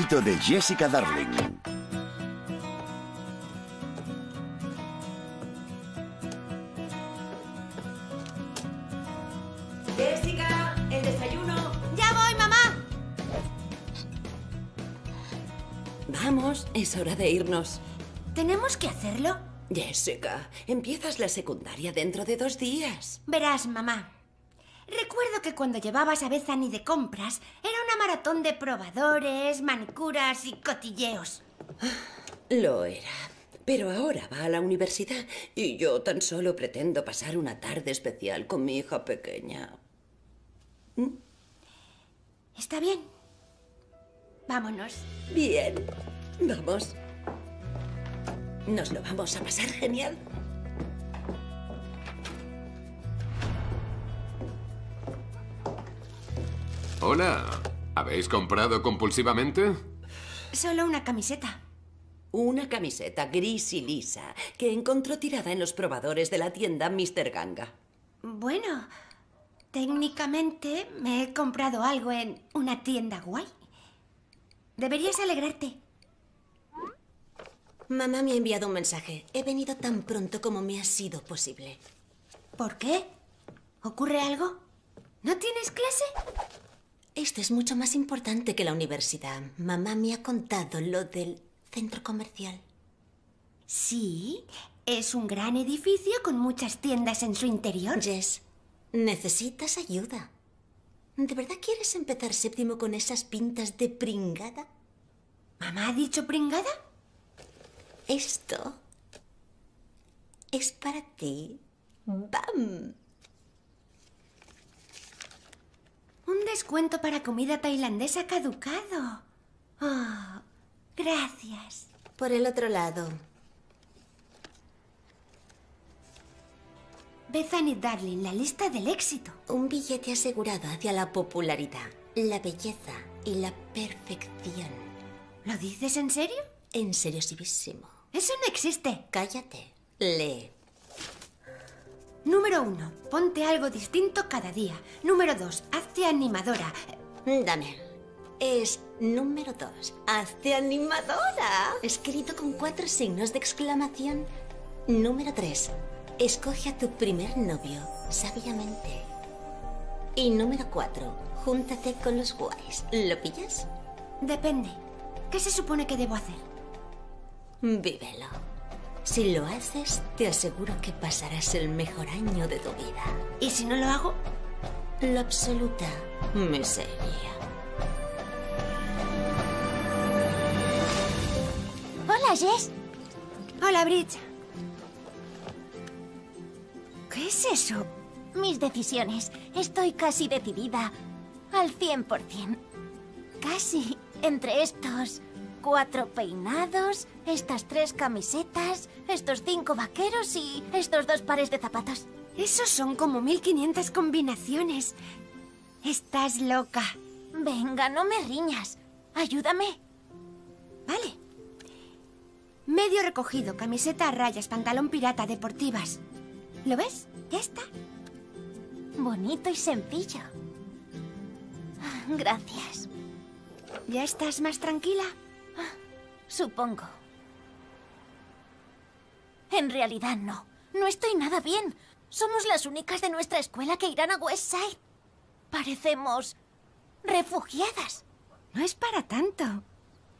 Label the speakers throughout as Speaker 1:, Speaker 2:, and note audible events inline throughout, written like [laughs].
Speaker 1: éxito de Jessica Darling.
Speaker 2: Jessica, el desayuno.
Speaker 3: ¡Ya voy, mamá!
Speaker 2: Vamos, es hora de irnos.
Speaker 3: ¿Tenemos que hacerlo?
Speaker 2: Jessica, empiezas la secundaria dentro de dos días.
Speaker 3: Verás, mamá. Recuerdo que cuando llevabas a Bethany de compras maratón de probadores, manicuras y cotilleos.
Speaker 2: Lo era. Pero ahora va a la universidad y yo tan solo pretendo pasar una tarde especial con mi hija pequeña.
Speaker 3: Está bien. Vámonos.
Speaker 2: Bien, vamos. Nos lo vamos a pasar genial.
Speaker 4: Hola. ¿Habéis comprado compulsivamente?
Speaker 3: Solo una camiseta.
Speaker 2: Una camiseta gris y lisa que encontró tirada en los probadores de la tienda Mr. Ganga.
Speaker 3: Bueno, técnicamente me he comprado algo en una tienda guay. Deberías alegrarte.
Speaker 5: Mamá me ha enviado un mensaje. He venido tan pronto como me ha sido posible.
Speaker 3: ¿Por qué? ¿Ocurre algo? ¿No tienes clase?
Speaker 5: Esto es mucho más importante que la universidad. Mamá me ha contado lo del centro comercial.
Speaker 3: Sí, es un gran edificio con muchas tiendas en su interior.
Speaker 5: Jess, necesitas ayuda. ¿De verdad quieres empezar séptimo con esas pintas de pringada?
Speaker 3: ¿Mamá ha dicho pringada?
Speaker 5: Esto es para ti. ¡Bam!
Speaker 3: Un descuento para comida tailandesa caducado. Oh, gracias.
Speaker 5: Por el otro lado,
Speaker 3: Bethany Darling, la lista del éxito.
Speaker 5: un billete asegurado hacia la popularidad, la belleza y la perfección.
Speaker 3: ¿Lo dices en serio?
Speaker 5: En seriosísimo.
Speaker 3: Eso no existe.
Speaker 5: Cállate. Lee.
Speaker 3: Número uno, ponte algo distinto cada día. Número dos, hazte animadora.
Speaker 5: Dame. Es número dos. Hazte animadora. Escrito con cuatro signos de exclamación. Número tres. Escoge a tu primer novio sabiamente. Y número cuatro. Júntate con los guays. ¿Lo pillas?
Speaker 3: Depende. ¿Qué se supone que debo hacer?
Speaker 5: Vívelo. Si lo haces, te aseguro que pasarás el mejor año de tu vida.
Speaker 3: ¿Y si no lo hago?
Speaker 5: La absoluta miseria.
Speaker 3: Hola, Jess. Hola, Bridge. ¿Qué es eso?
Speaker 6: Mis decisiones. Estoy casi decidida. Al 100%. Casi. Entre estos cuatro peinados, estas tres camisetas, estos cinco vaqueros y estos dos pares de zapatos.
Speaker 3: Esos son como 1500 combinaciones. Estás loca.
Speaker 6: Venga, no me riñas. Ayúdame.
Speaker 3: Vale. Medio recogido, camiseta a rayas, pantalón pirata, deportivas. ¿Lo ves? Ya está.
Speaker 6: Bonito y sencillo. Gracias.
Speaker 3: ¿Ya estás más tranquila?
Speaker 6: Supongo. En realidad no. No estoy nada bien. Somos las únicas de nuestra escuela que irán a Westside. Parecemos refugiadas.
Speaker 3: No es para tanto.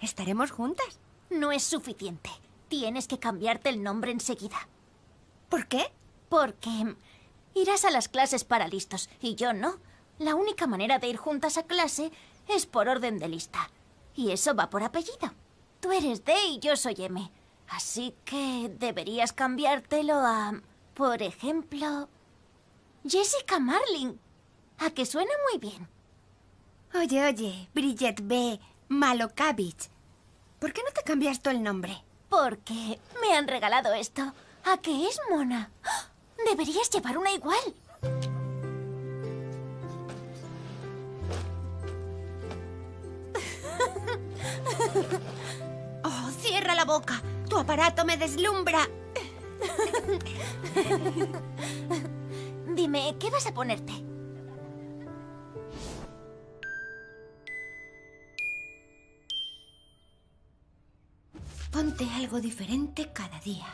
Speaker 3: Estaremos juntas.
Speaker 6: No es suficiente. Tienes que cambiarte el nombre enseguida.
Speaker 3: ¿Por qué?
Speaker 6: Porque irás a las clases para listos y yo no. La única manera de ir juntas a clase es por orden de lista. Y eso va por apellido. Tú eres D y yo soy M. Así que deberías cambiártelo a, por ejemplo, Jessica Marling. A que suena muy bien.
Speaker 3: Oye, oye, Bridget B. Malokavich. ¿Por qué no te cambias tú el nombre?
Speaker 6: Porque me han regalado esto. ¿A qué es mona? ¡Ah! Deberías llevar una igual. [laughs]
Speaker 3: Cierra la boca. Tu aparato me deslumbra.
Speaker 6: Dime, ¿qué vas a ponerte?
Speaker 3: Ponte algo diferente cada día.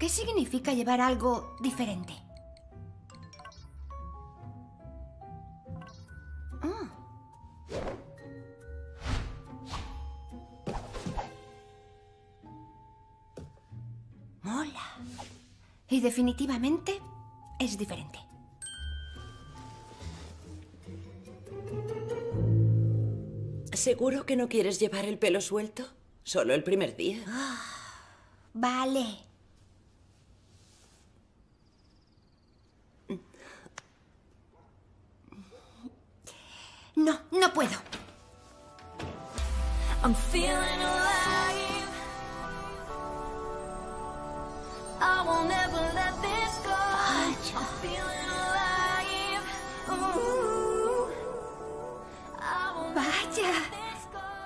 Speaker 3: ¿Qué significa llevar algo diferente? Mola. Y definitivamente es diferente.
Speaker 2: ¿Seguro que no quieres llevar el pelo suelto? Solo el primer día.
Speaker 3: Vale. No, no puedo.
Speaker 7: I'm feeling alive.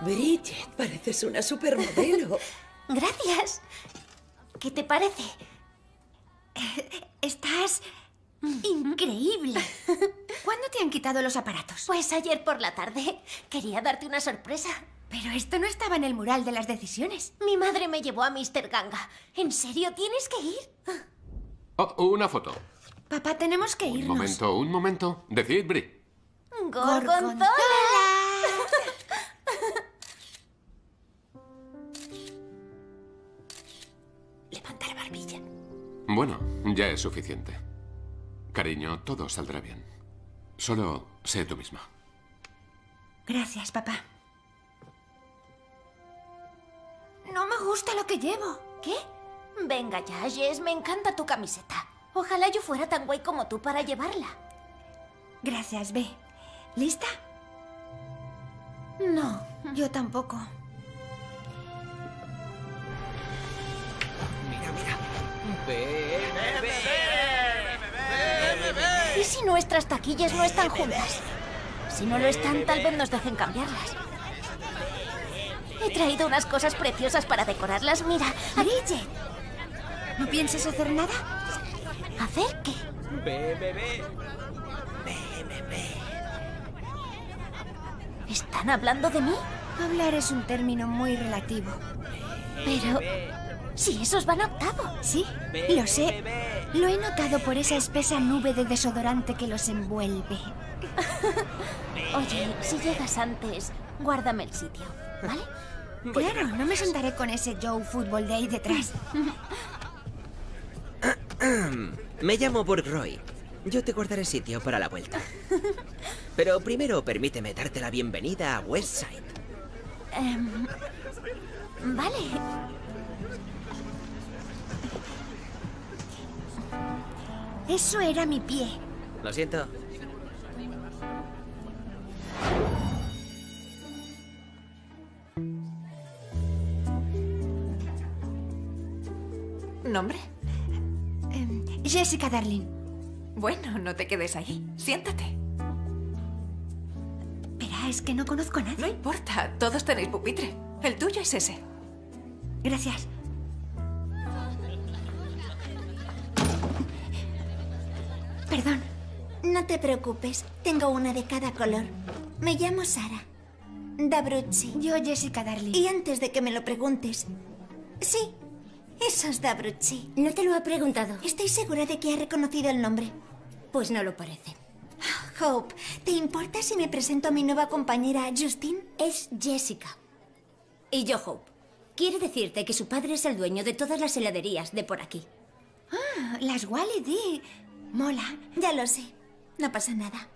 Speaker 2: Bridget, pareces una supermodelo. [laughs]
Speaker 6: Gracias. ¿Qué te parece?
Speaker 3: Estás increíble. [laughs] ¿Cuándo te han quitado los aparatos?
Speaker 6: Pues ayer por la tarde quería darte una sorpresa.
Speaker 3: Pero esto no estaba en el mural de las decisiones.
Speaker 6: Mi madre me llevó a Mr. Ganga. ¿En serio tienes que ir?
Speaker 4: Oh, una foto.
Speaker 3: Papá, tenemos que
Speaker 4: Un
Speaker 3: irnos.
Speaker 4: momento, un momento. Decid, Bri.
Speaker 6: ¡Gorgonzola! [laughs]
Speaker 2: Levanta la barbilla.
Speaker 4: Bueno, ya es suficiente. Cariño, todo saldrá bien. Solo sé tú misma.
Speaker 3: Gracias, papá. No me gusta lo que llevo.
Speaker 6: ¿Qué? Venga ya, Jess, me encanta tu camiseta. Ojalá yo fuera tan guay como tú para llevarla.
Speaker 3: Gracias, ve. ¿Lista?
Speaker 6: No.
Speaker 3: Yo tampoco.
Speaker 6: ¿Y si nuestras taquillas no están juntas? Si no lo están, tal vez nos dejen cambiarlas. He traído unas cosas preciosas para decorarlas. Mira,
Speaker 3: Bridget, ¿no piensas hacer nada?
Speaker 6: ¿hacer qué? ¿Están hablando de mí?
Speaker 3: Hablar es un término muy relativo.
Speaker 6: Pero... Si esos van a octavo.
Speaker 3: Sí, lo sé. Lo he notado por esa espesa nube de desodorante que los envuelve. [laughs]
Speaker 6: Oye, si llegas antes, guárdame el sitio, ¿vale? [laughs]
Speaker 3: Claro, no me sentaré con ese Joe Football Day detrás. [clears throat]
Speaker 8: Me llamo Burgroy. Yo te guardaré sitio para la vuelta. Pero primero permíteme darte la bienvenida a Westside.
Speaker 6: Em, vale.
Speaker 3: Eso era mi pie.
Speaker 8: Lo siento.
Speaker 9: ¿Nombre?
Speaker 3: Em, Jessica Darling.
Speaker 9: Bueno, no te quedes ahí. Siéntate.
Speaker 3: Verá, es que no conozco a
Speaker 9: No
Speaker 3: nadie.
Speaker 9: importa, todos tenéis pupitre. El tuyo es ese.
Speaker 3: Gracias. Perdón.
Speaker 5: No te preocupes, tengo una de cada color. Me llamo Sara. Dabrucci.
Speaker 3: Yo, Jessica Darling.
Speaker 5: Y antes de que me lo preguntes, sí, eso es Dabrucci.
Speaker 10: No te lo ha preguntado.
Speaker 5: Estoy segura de que ha reconocido el nombre.
Speaker 10: Pues no lo parece.
Speaker 5: Hope, ¿te importa si me presento a mi nueva compañera Justine?
Speaker 10: Es Jessica. Y yo Hope. Quiere decirte que su padre es el dueño de todas las heladerías de por aquí.
Speaker 3: Ah, las Wally D. Mola.
Speaker 5: Ya lo sé, no pasa nada.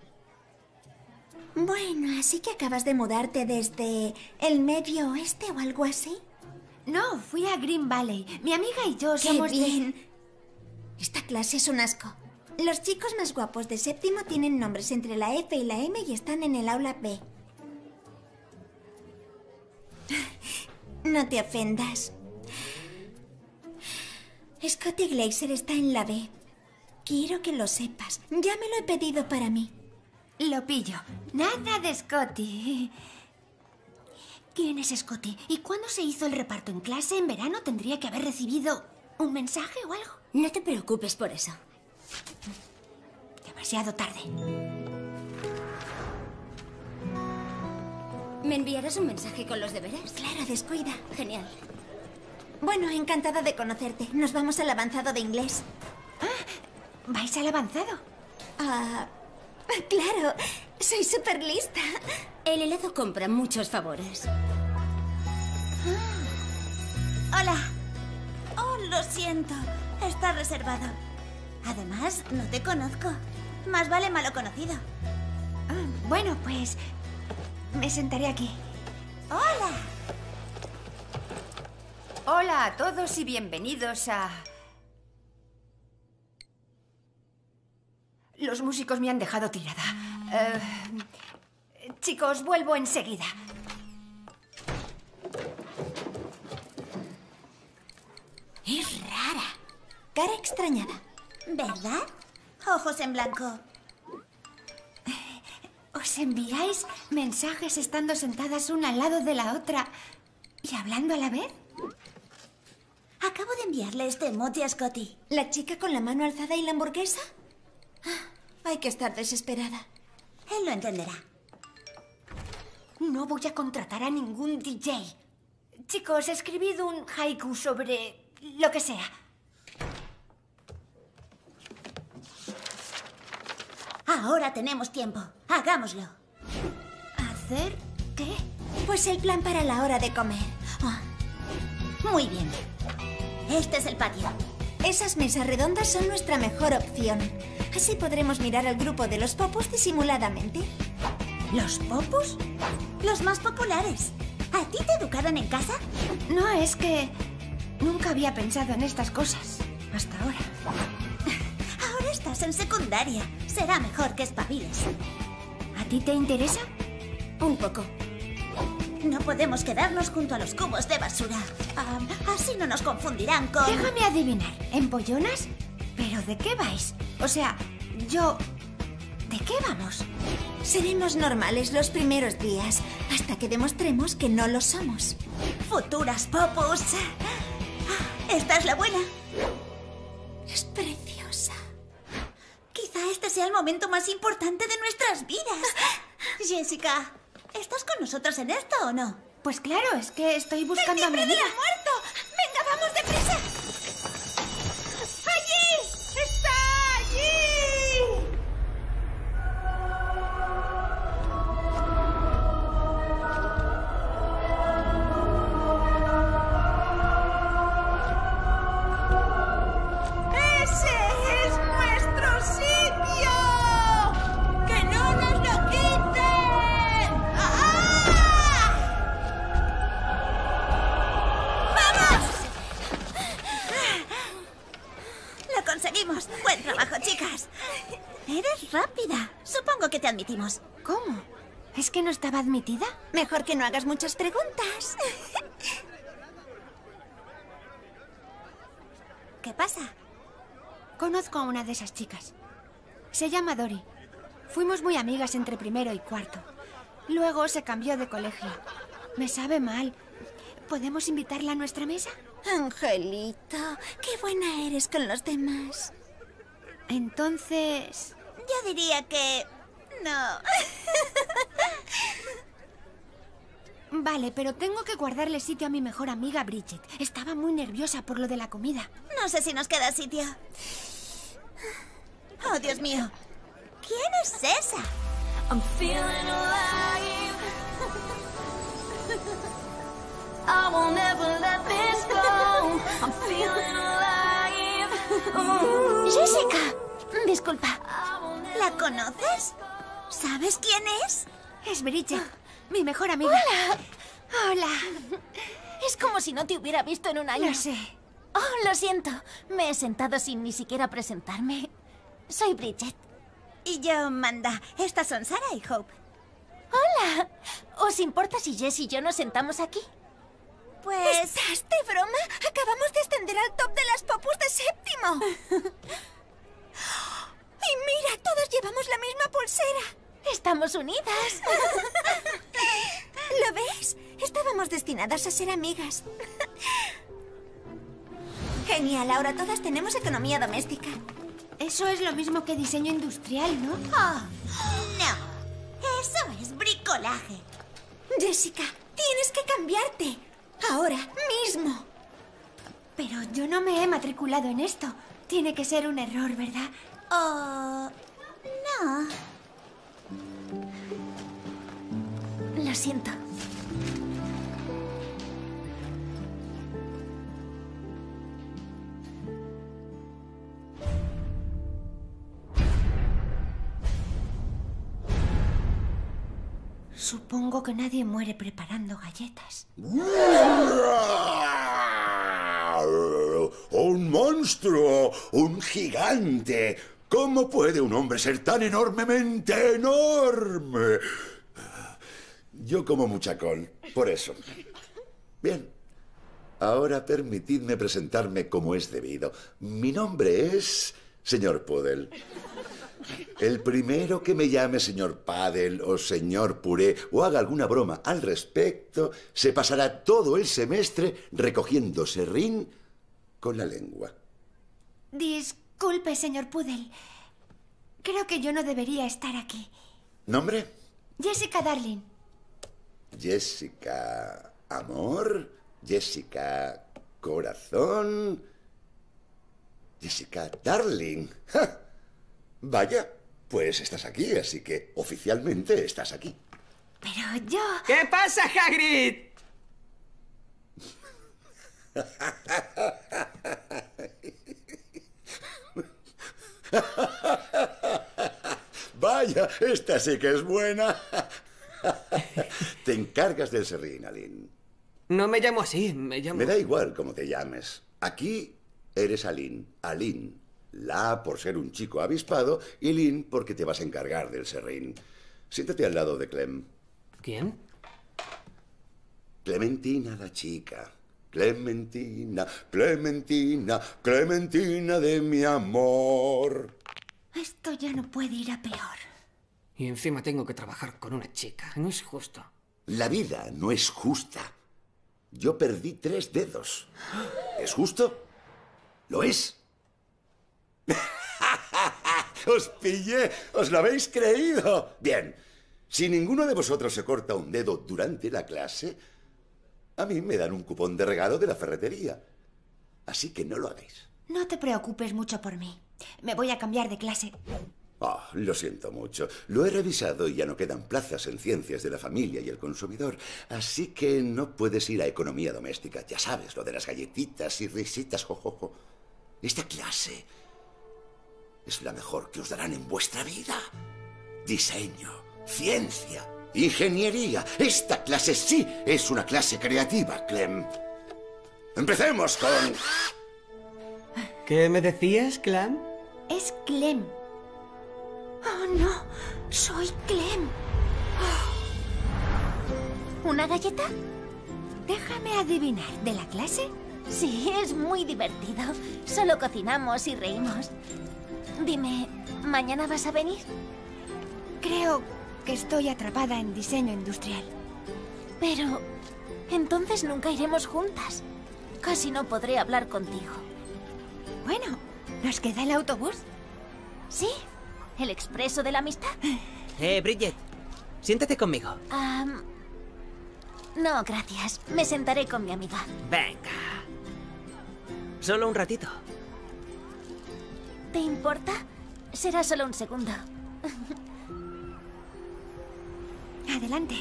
Speaker 5: Bueno, así que acabas de mudarte desde el medio oeste o algo así.
Speaker 3: No, fui a Green Valley. Mi amiga y yo
Speaker 5: ¡Qué
Speaker 3: somos de-
Speaker 5: bien! Esta clase es un asco. Los chicos más guapos de séptimo tienen nombres entre la F y la M y están en el aula B. [laughs] No te ofendas. Scotty Glazer está en la B. Quiero que lo sepas. Ya me lo he pedido para mí.
Speaker 3: Lo pillo. Nada de Scotty. ¿Quién es Scotty? ¿Y cuándo se hizo el reparto en clase? En verano tendría que haber recibido un mensaje o algo.
Speaker 10: No te preocupes por eso.
Speaker 3: Demasiado tarde.
Speaker 10: ¿Me enviarás un mensaje con los deberes?
Speaker 5: Claro, descuida.
Speaker 10: Genial.
Speaker 5: Bueno, encantada de conocerte. Nos vamos al avanzado de inglés.
Speaker 3: ¿Vais al avanzado?
Speaker 5: Ah, claro. Soy súper lista.
Speaker 10: El helado compra muchos favores.
Speaker 11: Hola. Oh, lo siento. Está reservado. Además, no te conozco. Más vale malo conocido.
Speaker 3: Ah, bueno, pues me sentaré aquí.
Speaker 11: Hola.
Speaker 12: Hola a todos y bienvenidos a... Los músicos me han dejado tirada. Eh, chicos, vuelvo enseguida.
Speaker 5: Es rara. Cara extrañada.
Speaker 11: ¿Verdad? Ojos en blanco.
Speaker 3: ¿Os enviáis mensajes estando sentadas una al lado de la otra y hablando a la vez?
Speaker 11: Acabo de enviarle este emoji a Scotty.
Speaker 5: ¿La chica con la mano alzada y la hamburguesa? Ah, hay que estar desesperada.
Speaker 11: Él lo entenderá.
Speaker 3: No voy a contratar a ningún DJ. Chicos, escribid un haiku sobre lo que sea.
Speaker 11: Ahora tenemos tiempo. Hagámoslo.
Speaker 3: ¿Hacer qué?
Speaker 5: Pues el plan para la hora de comer.
Speaker 11: Ah, muy bien. Este es el patio.
Speaker 5: Esas mesas redondas son nuestra mejor opción. Así podremos mirar al grupo de los popus disimuladamente.
Speaker 11: ¿Los popus? Los más populares. ¿A ti te educaron en casa?
Speaker 3: No, es que nunca había pensado en estas cosas. Hasta ahora. [laughs]
Speaker 11: Ahora estás en secundaria. Será mejor que espabiles.
Speaker 3: ¿A ti te interesa?
Speaker 10: Un poco.
Speaker 11: No podemos quedarnos junto a los cubos de basura. Ah, así no nos confundirán con...
Speaker 3: Déjame adivinar. ¿Empollonas? ¿Pero de qué vais? O sea, yo... ¿De qué vamos?
Speaker 5: Seremos normales los primeros días, hasta que demostremos que no lo somos.
Speaker 11: Futuras popus. Ah, Esta es la buena.
Speaker 5: Es preciosa.
Speaker 11: Quizá este sea el momento más importante de nuestras vidas. [laughs] Jessica, ¿estás con nosotros en esto o no?
Speaker 3: Pues claro, es que estoy buscando a mi
Speaker 11: ¡El timbre
Speaker 3: amiga.
Speaker 11: del muerto! ¡Venga, vamos deprisa!
Speaker 3: Estaba admitida?
Speaker 5: Mejor que no hagas muchas preguntas. [laughs]
Speaker 11: ¿Qué pasa?
Speaker 3: Conozco a una de esas chicas. Se llama Dori. Fuimos muy amigas entre primero y cuarto. Luego se cambió de colegio. Me sabe mal. ¿Podemos invitarla a nuestra mesa?
Speaker 5: Angelito, qué buena eres con los demás.
Speaker 3: Entonces...
Speaker 11: Yo diría que... No. [laughs]
Speaker 3: Vale, pero tengo que guardarle sitio a mi mejor amiga Bridget. Estaba muy nerviosa por lo de la comida.
Speaker 11: No sé si nos queda sitio. Oh, Dios mío. ¿Quién es esa?
Speaker 7: I'm feeling alive. I won't let this go. I'm feeling alive. Ooh.
Speaker 3: ¡Jessica! Disculpa.
Speaker 11: ¿La conoces? ¿Sabes quién es?
Speaker 3: Es Bridget, mi mejor amiga.
Speaker 6: ¡Hola!
Speaker 3: Hola.
Speaker 6: Es como si no te hubiera visto en un año.
Speaker 3: Lo sé.
Speaker 6: Oh, lo siento. Me he sentado sin ni siquiera presentarme. Soy Bridget.
Speaker 11: Y yo, Manda. Estas son Sara y Hope.
Speaker 6: Hola. ¿Os importa si Jess y yo nos sentamos aquí?
Speaker 11: Pues...
Speaker 5: ¿Estás de broma? Acabamos de ascender al top de las popus de séptimo. [laughs] Y mira, todos llevamos la misma pulsera.
Speaker 6: Estamos unidas. [laughs]
Speaker 5: ¿Lo ves? Estábamos destinadas a ser amigas. Genial, ahora todas tenemos economía doméstica.
Speaker 3: Eso es lo mismo que diseño industrial, ¿no?
Speaker 11: Oh, no. Eso es bricolaje. Jessica, tienes que cambiarte. Ahora mismo.
Speaker 3: Pero yo no me he matriculado en esto. Tiene que ser un error, ¿verdad?
Speaker 11: Oh... No.
Speaker 6: Lo siento.
Speaker 3: Supongo que nadie muere preparando galletas.
Speaker 1: ¡Un monstruo! ¡Un gigante! ¿Cómo puede un hombre ser tan enormemente enorme? Yo como mucha col, por eso. Bien. Ahora permitidme presentarme como es debido. Mi nombre es señor Puddle. El primero que me llame señor Paddle o señor Puré o haga alguna broma al respecto se pasará todo el semestre recogiendo serrín con la lengua.
Speaker 3: Disculpe, señor Pudel. Creo que yo no debería estar aquí.
Speaker 1: ¿Nombre?
Speaker 3: Jessica Darling.
Speaker 1: Jessica Amor, Jessica Corazón, Jessica Darling. ¡Ja! Vaya, pues estás aquí, así que oficialmente estás aquí.
Speaker 3: Pero yo...
Speaker 8: ¿Qué pasa, Hagrid? [laughs] [laughs]
Speaker 1: Vaya, esta sí que es buena. [laughs] Te encargas del serrín, Aline.
Speaker 8: No me llamo así, me llamo...
Speaker 1: Me da igual cómo te llames. Aquí eres Aline. Aline. La por ser un chico avispado y Lin porque te vas a encargar del serrín. Siéntate al lado de Clem.
Speaker 8: ¿Quién?
Speaker 1: Clementina la chica. Clementina, Clementina, Clementina de mi amor.
Speaker 3: Esto ya no puede ir a peor.
Speaker 8: Y encima tengo que trabajar con una chica. No es justo.
Speaker 1: La vida no es justa. Yo perdí tres dedos. ¿Es justo? ¿Lo es? [laughs] ¡Os pillé! ¿Os lo habéis creído? Bien. Si ninguno de vosotros se corta un dedo durante la clase, a mí me dan un cupón de regalo de la ferretería. Así que no lo hagáis.
Speaker 3: No te preocupes mucho por mí. Me voy a cambiar de clase.
Speaker 1: Oh, lo siento mucho. Lo he revisado y ya no quedan plazas en ciencias de la familia y el consumidor. Así que no puedes ir a economía doméstica. Ya sabes, lo de las galletitas y risitas, jojojo. Esta clase es la mejor que os darán en vuestra vida. Diseño, ciencia, ingeniería. Esta clase sí es una clase creativa, Clem. Empecemos con...
Speaker 8: ¿Qué me decías, Clam?
Speaker 3: Es Clem. Oh, no. Soy Clem.
Speaker 6: ¿Una galleta?
Speaker 3: Déjame adivinar. ¿De la clase?
Speaker 6: Sí, es muy divertido. Solo cocinamos y reímos. Dime, ¿mañana vas a venir?
Speaker 3: Creo que estoy atrapada en diseño industrial.
Speaker 6: Pero... Entonces nunca iremos juntas. Casi no podré hablar contigo.
Speaker 3: Bueno, ¿nos queda el autobús?
Speaker 6: ¿Sí? ¿El expreso de la amistad?
Speaker 8: Eh, Bridget, siéntate conmigo.
Speaker 6: No, gracias. Me sentaré con mi amiga.
Speaker 8: Venga. Solo un ratito.
Speaker 6: ¿Te importa? Será solo un segundo.
Speaker 3: Adelante.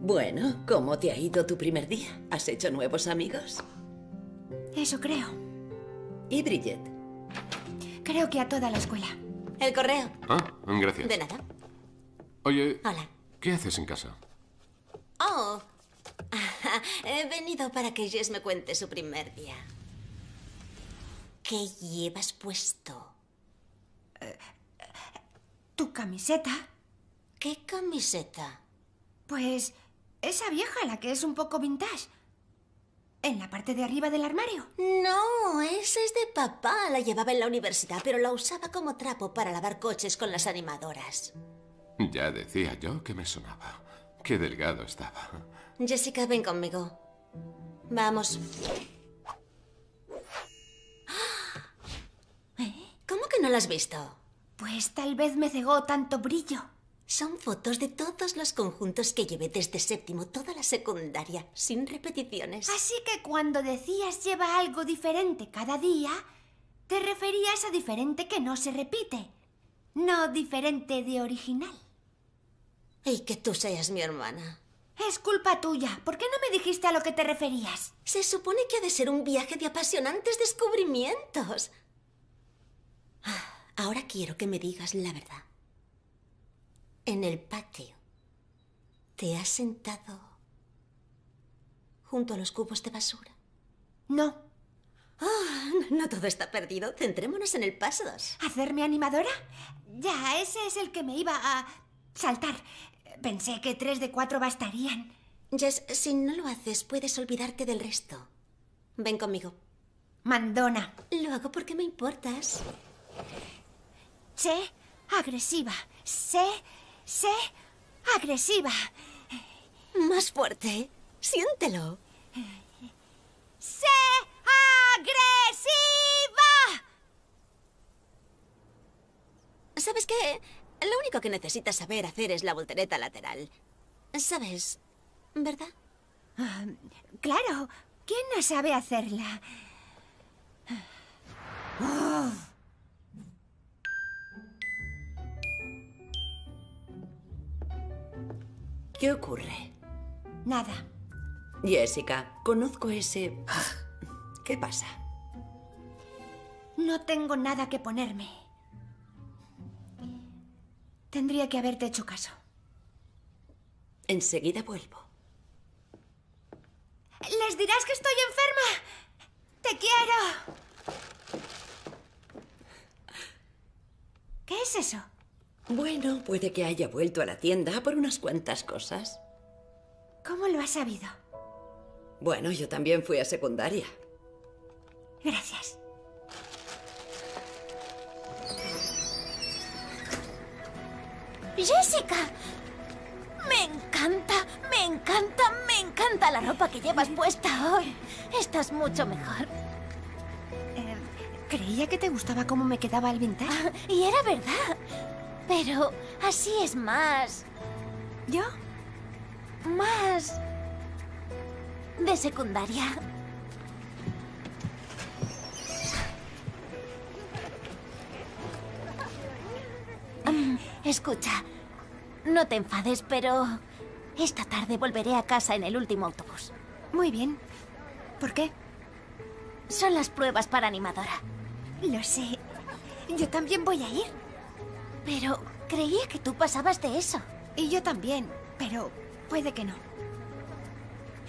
Speaker 2: Bueno, ¿cómo te ha ido tu primer día? ¿Has hecho nuevos amigos?
Speaker 3: Eso creo.
Speaker 2: ¿Y Bridget?
Speaker 3: Creo que a toda la escuela.
Speaker 5: El correo.
Speaker 4: Ah, gracias.
Speaker 5: De nada.
Speaker 4: Oye,
Speaker 5: Hola.
Speaker 4: ¿qué haces en casa?
Speaker 5: Oh. He venido para que Jess me cuente su primer día. ¿Qué llevas puesto?
Speaker 3: ¿Tu camiseta?
Speaker 5: ¿Qué camiseta?
Speaker 3: Pues esa vieja, la que es un poco vintage. En la parte de arriba del armario.
Speaker 5: No, esa es de papá. La llevaba en la universidad, pero la usaba como trapo para lavar coches con las animadoras.
Speaker 4: Ya decía yo que me sonaba. Qué delgado estaba.
Speaker 5: Jessica, ven conmigo. Vamos. [gasps] ¿Cómo que no lo has visto?
Speaker 3: Pues tal vez me cegó tanto brillo.
Speaker 5: Son fotos de todos los conjuntos que llevé desde séptimo, toda la secundaria, sin repeticiones.
Speaker 3: Así que cuando decías lleva algo diferente cada día, te referías a diferente que no se repite, no diferente de original.
Speaker 5: Y que tú seas mi hermana.
Speaker 3: Es culpa tuya. ¿Por qué no me dijiste a lo que te referías?
Speaker 5: Se supone que ha de ser un viaje de apasionantes descubrimientos. Ah, Ahora quiero que me digas la verdad. En el patio, ¿te has sentado junto a los cubos de basura?
Speaker 3: No.
Speaker 5: Ah, no todo está perdido. Centrémonos en el paso dos.
Speaker 3: ¿Hacerme animadora? Ya, ese es el que me iba a saltar. Pensé que tres de cuatro bastarían.
Speaker 5: Jess, si no lo haces, puedes olvidarte del resto. Ven conmigo.
Speaker 3: Mandona.
Speaker 5: Lo hago porque me importas.
Speaker 3: Sé agresiva. Sé, sé agresiva.
Speaker 5: Más fuerte. Siéntelo.
Speaker 3: ¡Sé agresiva!
Speaker 5: ¿Sabes qué? Lo único que necesitas saber hacer es la voltereta lateral. ¿Sabes? ¿Verdad?
Speaker 3: Ah, claro. ¿Quién no sabe hacerla? Oh.
Speaker 2: ¿Qué ocurre?
Speaker 3: Nada.
Speaker 2: Jessica, conozco ese... ¿Qué pasa?
Speaker 3: No tengo nada que ponerme. Tendría que haberte hecho caso.
Speaker 2: Enseguida vuelvo.
Speaker 3: ¿Les dirás que estoy enferma? ¡Te quiero! ¿Qué es eso?
Speaker 2: Bueno, puede que haya vuelto a la tienda por unas cuantas cosas.
Speaker 3: ¿Cómo lo has sabido?
Speaker 2: Bueno, yo también fui a secundaria.
Speaker 3: Gracias.
Speaker 6: ¡Jessica! Me encanta, me encanta, me encanta la ropa que llevas puesta hoy. Estás mucho mejor.
Speaker 3: Eh, creía que te gustaba cómo me quedaba el vintage.
Speaker 6: Ah, y era verdad. Pero así es más...
Speaker 3: ¿Yo?
Speaker 6: Más... de secundaria. Escucha, no te enfades, pero esta tarde volveré a casa en el último autobús.
Speaker 3: Muy bien. ¿Por qué?
Speaker 6: Son las pruebas para animadora.
Speaker 3: Lo sé. Yo también voy a ir.
Speaker 6: Pero creía que tú pasabas de eso.
Speaker 3: Y yo también, pero puede que no.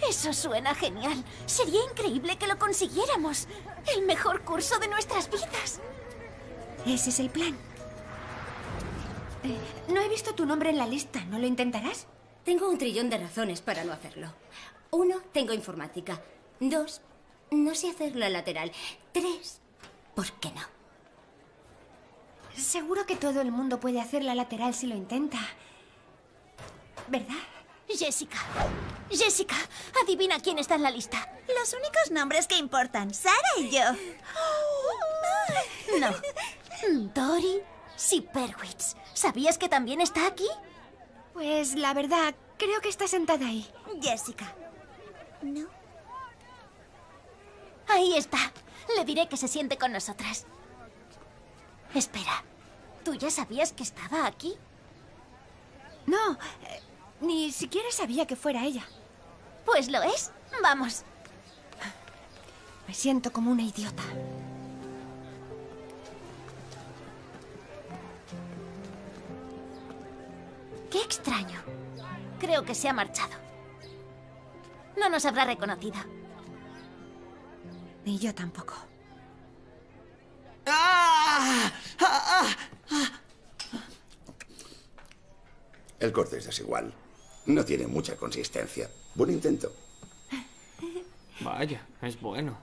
Speaker 6: Eso suena genial. Sería increíble que lo consiguiéramos. El mejor curso de nuestras vidas.
Speaker 3: Ese es el plan. Eh, no he visto tu nombre en la lista. ¿No lo intentarás?
Speaker 10: Tengo un trillón de razones para no hacerlo. Uno, tengo informática. Dos, no sé hacer la lateral. Tres, ¿por qué no?
Speaker 3: Seguro que todo el mundo puede hacer la lateral si lo intenta. ¿Verdad?
Speaker 6: Jessica. Jessica, adivina quién está en la lista.
Speaker 11: Los únicos nombres que importan, Sara y yo.
Speaker 6: No. [laughs] Dory Siperwitz. ¿Sabías que también está aquí?
Speaker 3: Pues la verdad, creo que está sentada ahí.
Speaker 11: Jessica. ¿No?
Speaker 6: Ahí está. Le diré que se siente con nosotras. Espera. ¿Tú ya sabías que estaba aquí?
Speaker 3: No, eh, ni siquiera sabía que fuera ella.
Speaker 6: Pues lo es. Vamos.
Speaker 3: Me siento como una idiota.
Speaker 6: Qué extraño. Creo que se ha marchado. No nos habrá reconocido.
Speaker 3: Ni yo tampoco.
Speaker 8: ¡Ah! ¡Ah! ¡Ah!
Speaker 1: El corte es desigual. No tiene mucha consistencia. Buen intento.
Speaker 13: Vaya, es bueno.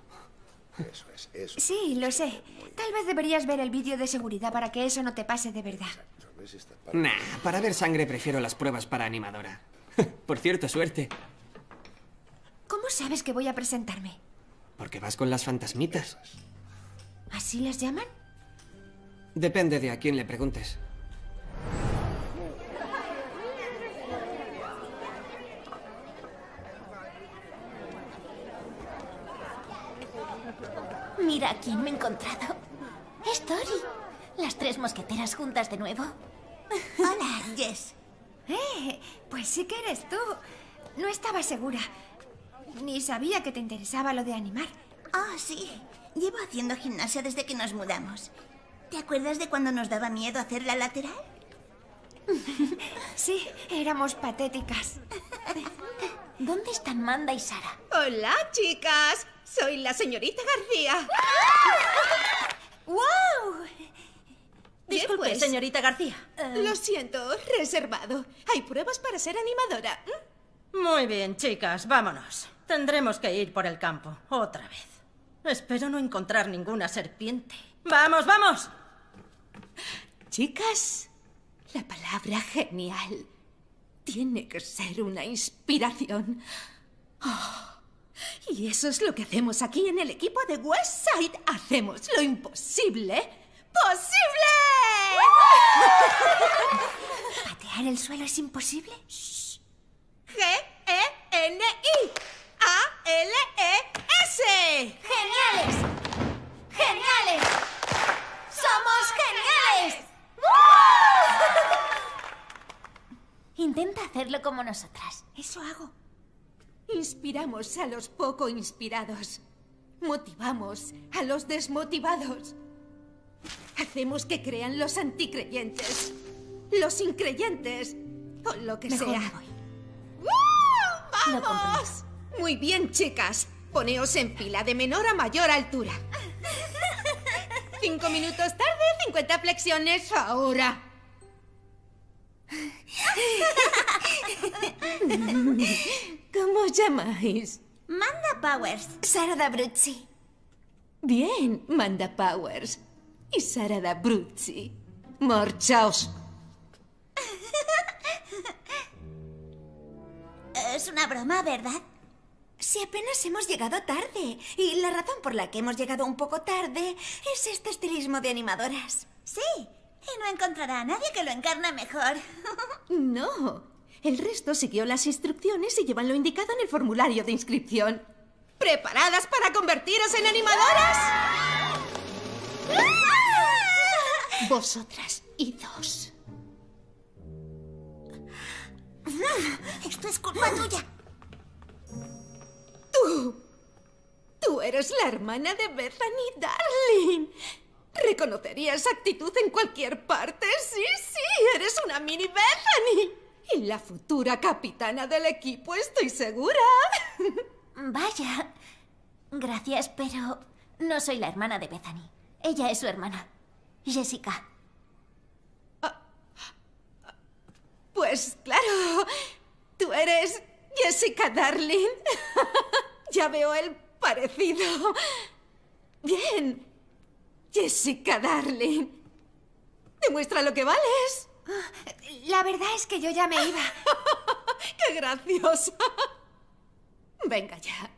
Speaker 1: Eso es, eso.
Speaker 3: Sí, lo sé. Tal vez deberías ver el vídeo de seguridad para que eso no te pase de verdad.
Speaker 13: Nah, para ver sangre prefiero las pruebas para animadora. [laughs] Por cierto, suerte.
Speaker 3: ¿Cómo ¿Cómo sabes que voy a presentarme?
Speaker 13: Porque vas con las fantasmitas.
Speaker 3: ¿Así las llaman?
Speaker 13: Depende de a quién le preguntes.
Speaker 6: Mira a quién me he encontrado. Es Dory. Las tres mosqueteras juntas de nuevo.
Speaker 3: Hola, Jess. Eh, pues sí que eres tú. No estaba segura. Ni sabía que te interesaba lo de animar.
Speaker 11: Oh, sí. Llevo haciendo gimnasia desde que nos mudamos. ¿Te acuerdas de cuando nos daba miedo hacer la lateral?
Speaker 3: Sí, éramos patéticas.
Speaker 6: ¿Dónde están Manda y Sara?
Speaker 14: Hola, chicas. Soy la señorita García.
Speaker 11: ¡Wow!
Speaker 14: Disculpe,
Speaker 11: pues.
Speaker 14: señorita García. Lo siento, reservado. Hay pruebas para ser animadora.
Speaker 15: Muy bien, chicas, vámonos. Tendremos que ir por el campo, otra vez. Espero no encontrar ninguna serpiente. ¡Vamos, vamos!
Speaker 14: Chicas, la palabra genial tiene que ser una inspiración. Oh, y eso es lo que hacemos aquí en el equipo de Westside. Hacemos lo imposible posible. [laughs]
Speaker 3: ¿Patear el suelo es imposible?
Speaker 14: G-E-N-I. A-L-E-S.
Speaker 6: ¡Geniales! ¡Geniales! ¡Somos geniales! Intenta hacerlo como nosotras.
Speaker 3: Eso hago.
Speaker 14: Inspiramos a los poco inspirados. Motivamos a los desmotivados. Hacemos que crean los anticreyentes, los increyentes o lo que
Speaker 3: Mejor
Speaker 14: sea.
Speaker 3: me voy.
Speaker 14: ¡Uh!
Speaker 6: Lo
Speaker 14: ¡Vamos! Muy bien, chicas. Poneos en fila de menor a mayor altura. Cinco minutos tarde, 50 flexiones ahora. ¿Cómo os llamáis?
Speaker 11: Manda Powers.
Speaker 3: Sara D'Abruzzi.
Speaker 14: Bien, Manda Powers. Y Sara D'Abruzzi. Marchaos.
Speaker 11: Es una broma, ¿verdad?
Speaker 3: Si apenas hemos llegado tarde. Y la razón por la que hemos llegado un poco tarde es este estilismo de animadoras.
Speaker 11: Sí. Y no encontrará a nadie que lo encarne mejor. [laughs]
Speaker 14: No. El resto siguió las instrucciones y llevan lo indicado en el formulario de inscripción. ¿Preparadas para convertiros en animadoras? Vosotras y dos.
Speaker 11: Esto es culpa tuya.
Speaker 14: Tú. Tú eres la hermana de Bethany Darling. Reconocería esa actitud en cualquier parte. Sí, sí, eres una mini Bethany. Y la futura capitana del equipo, estoy segura.
Speaker 6: Vaya. Gracias, pero no soy la hermana de Bethany. Ella es su hermana, Jessica.
Speaker 14: Pues claro, tú eres Jessica Darling. [laughs] ya veo el parecido. Bien, Jessica Darling. Demuestra lo que vales.
Speaker 3: La verdad es que yo ya me iba. [laughs]
Speaker 14: ¡Qué graciosa! Venga ya,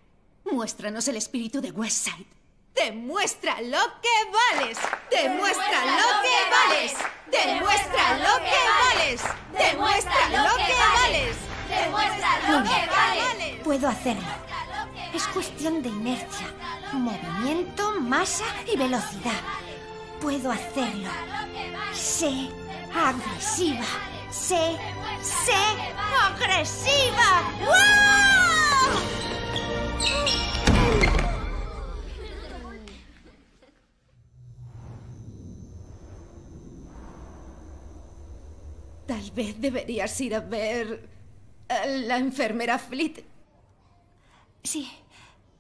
Speaker 14: muéstranos el espíritu de Westside. Demuestra lo que vales. Demuestra lo que vales. Demuestra lo que vales. Demuestra lo que vales.
Speaker 6: Demuestra
Speaker 3: Muy bien. Puedo hacerlo. Es cuestión de inercia, movimiento, masa y velocidad. Puedo hacerlo. Sé agresiva. Sé, sé agresiva. ¡Wow!
Speaker 14: Tal vez deberías ir a ver a la enfermera Fleet.
Speaker 3: Sí,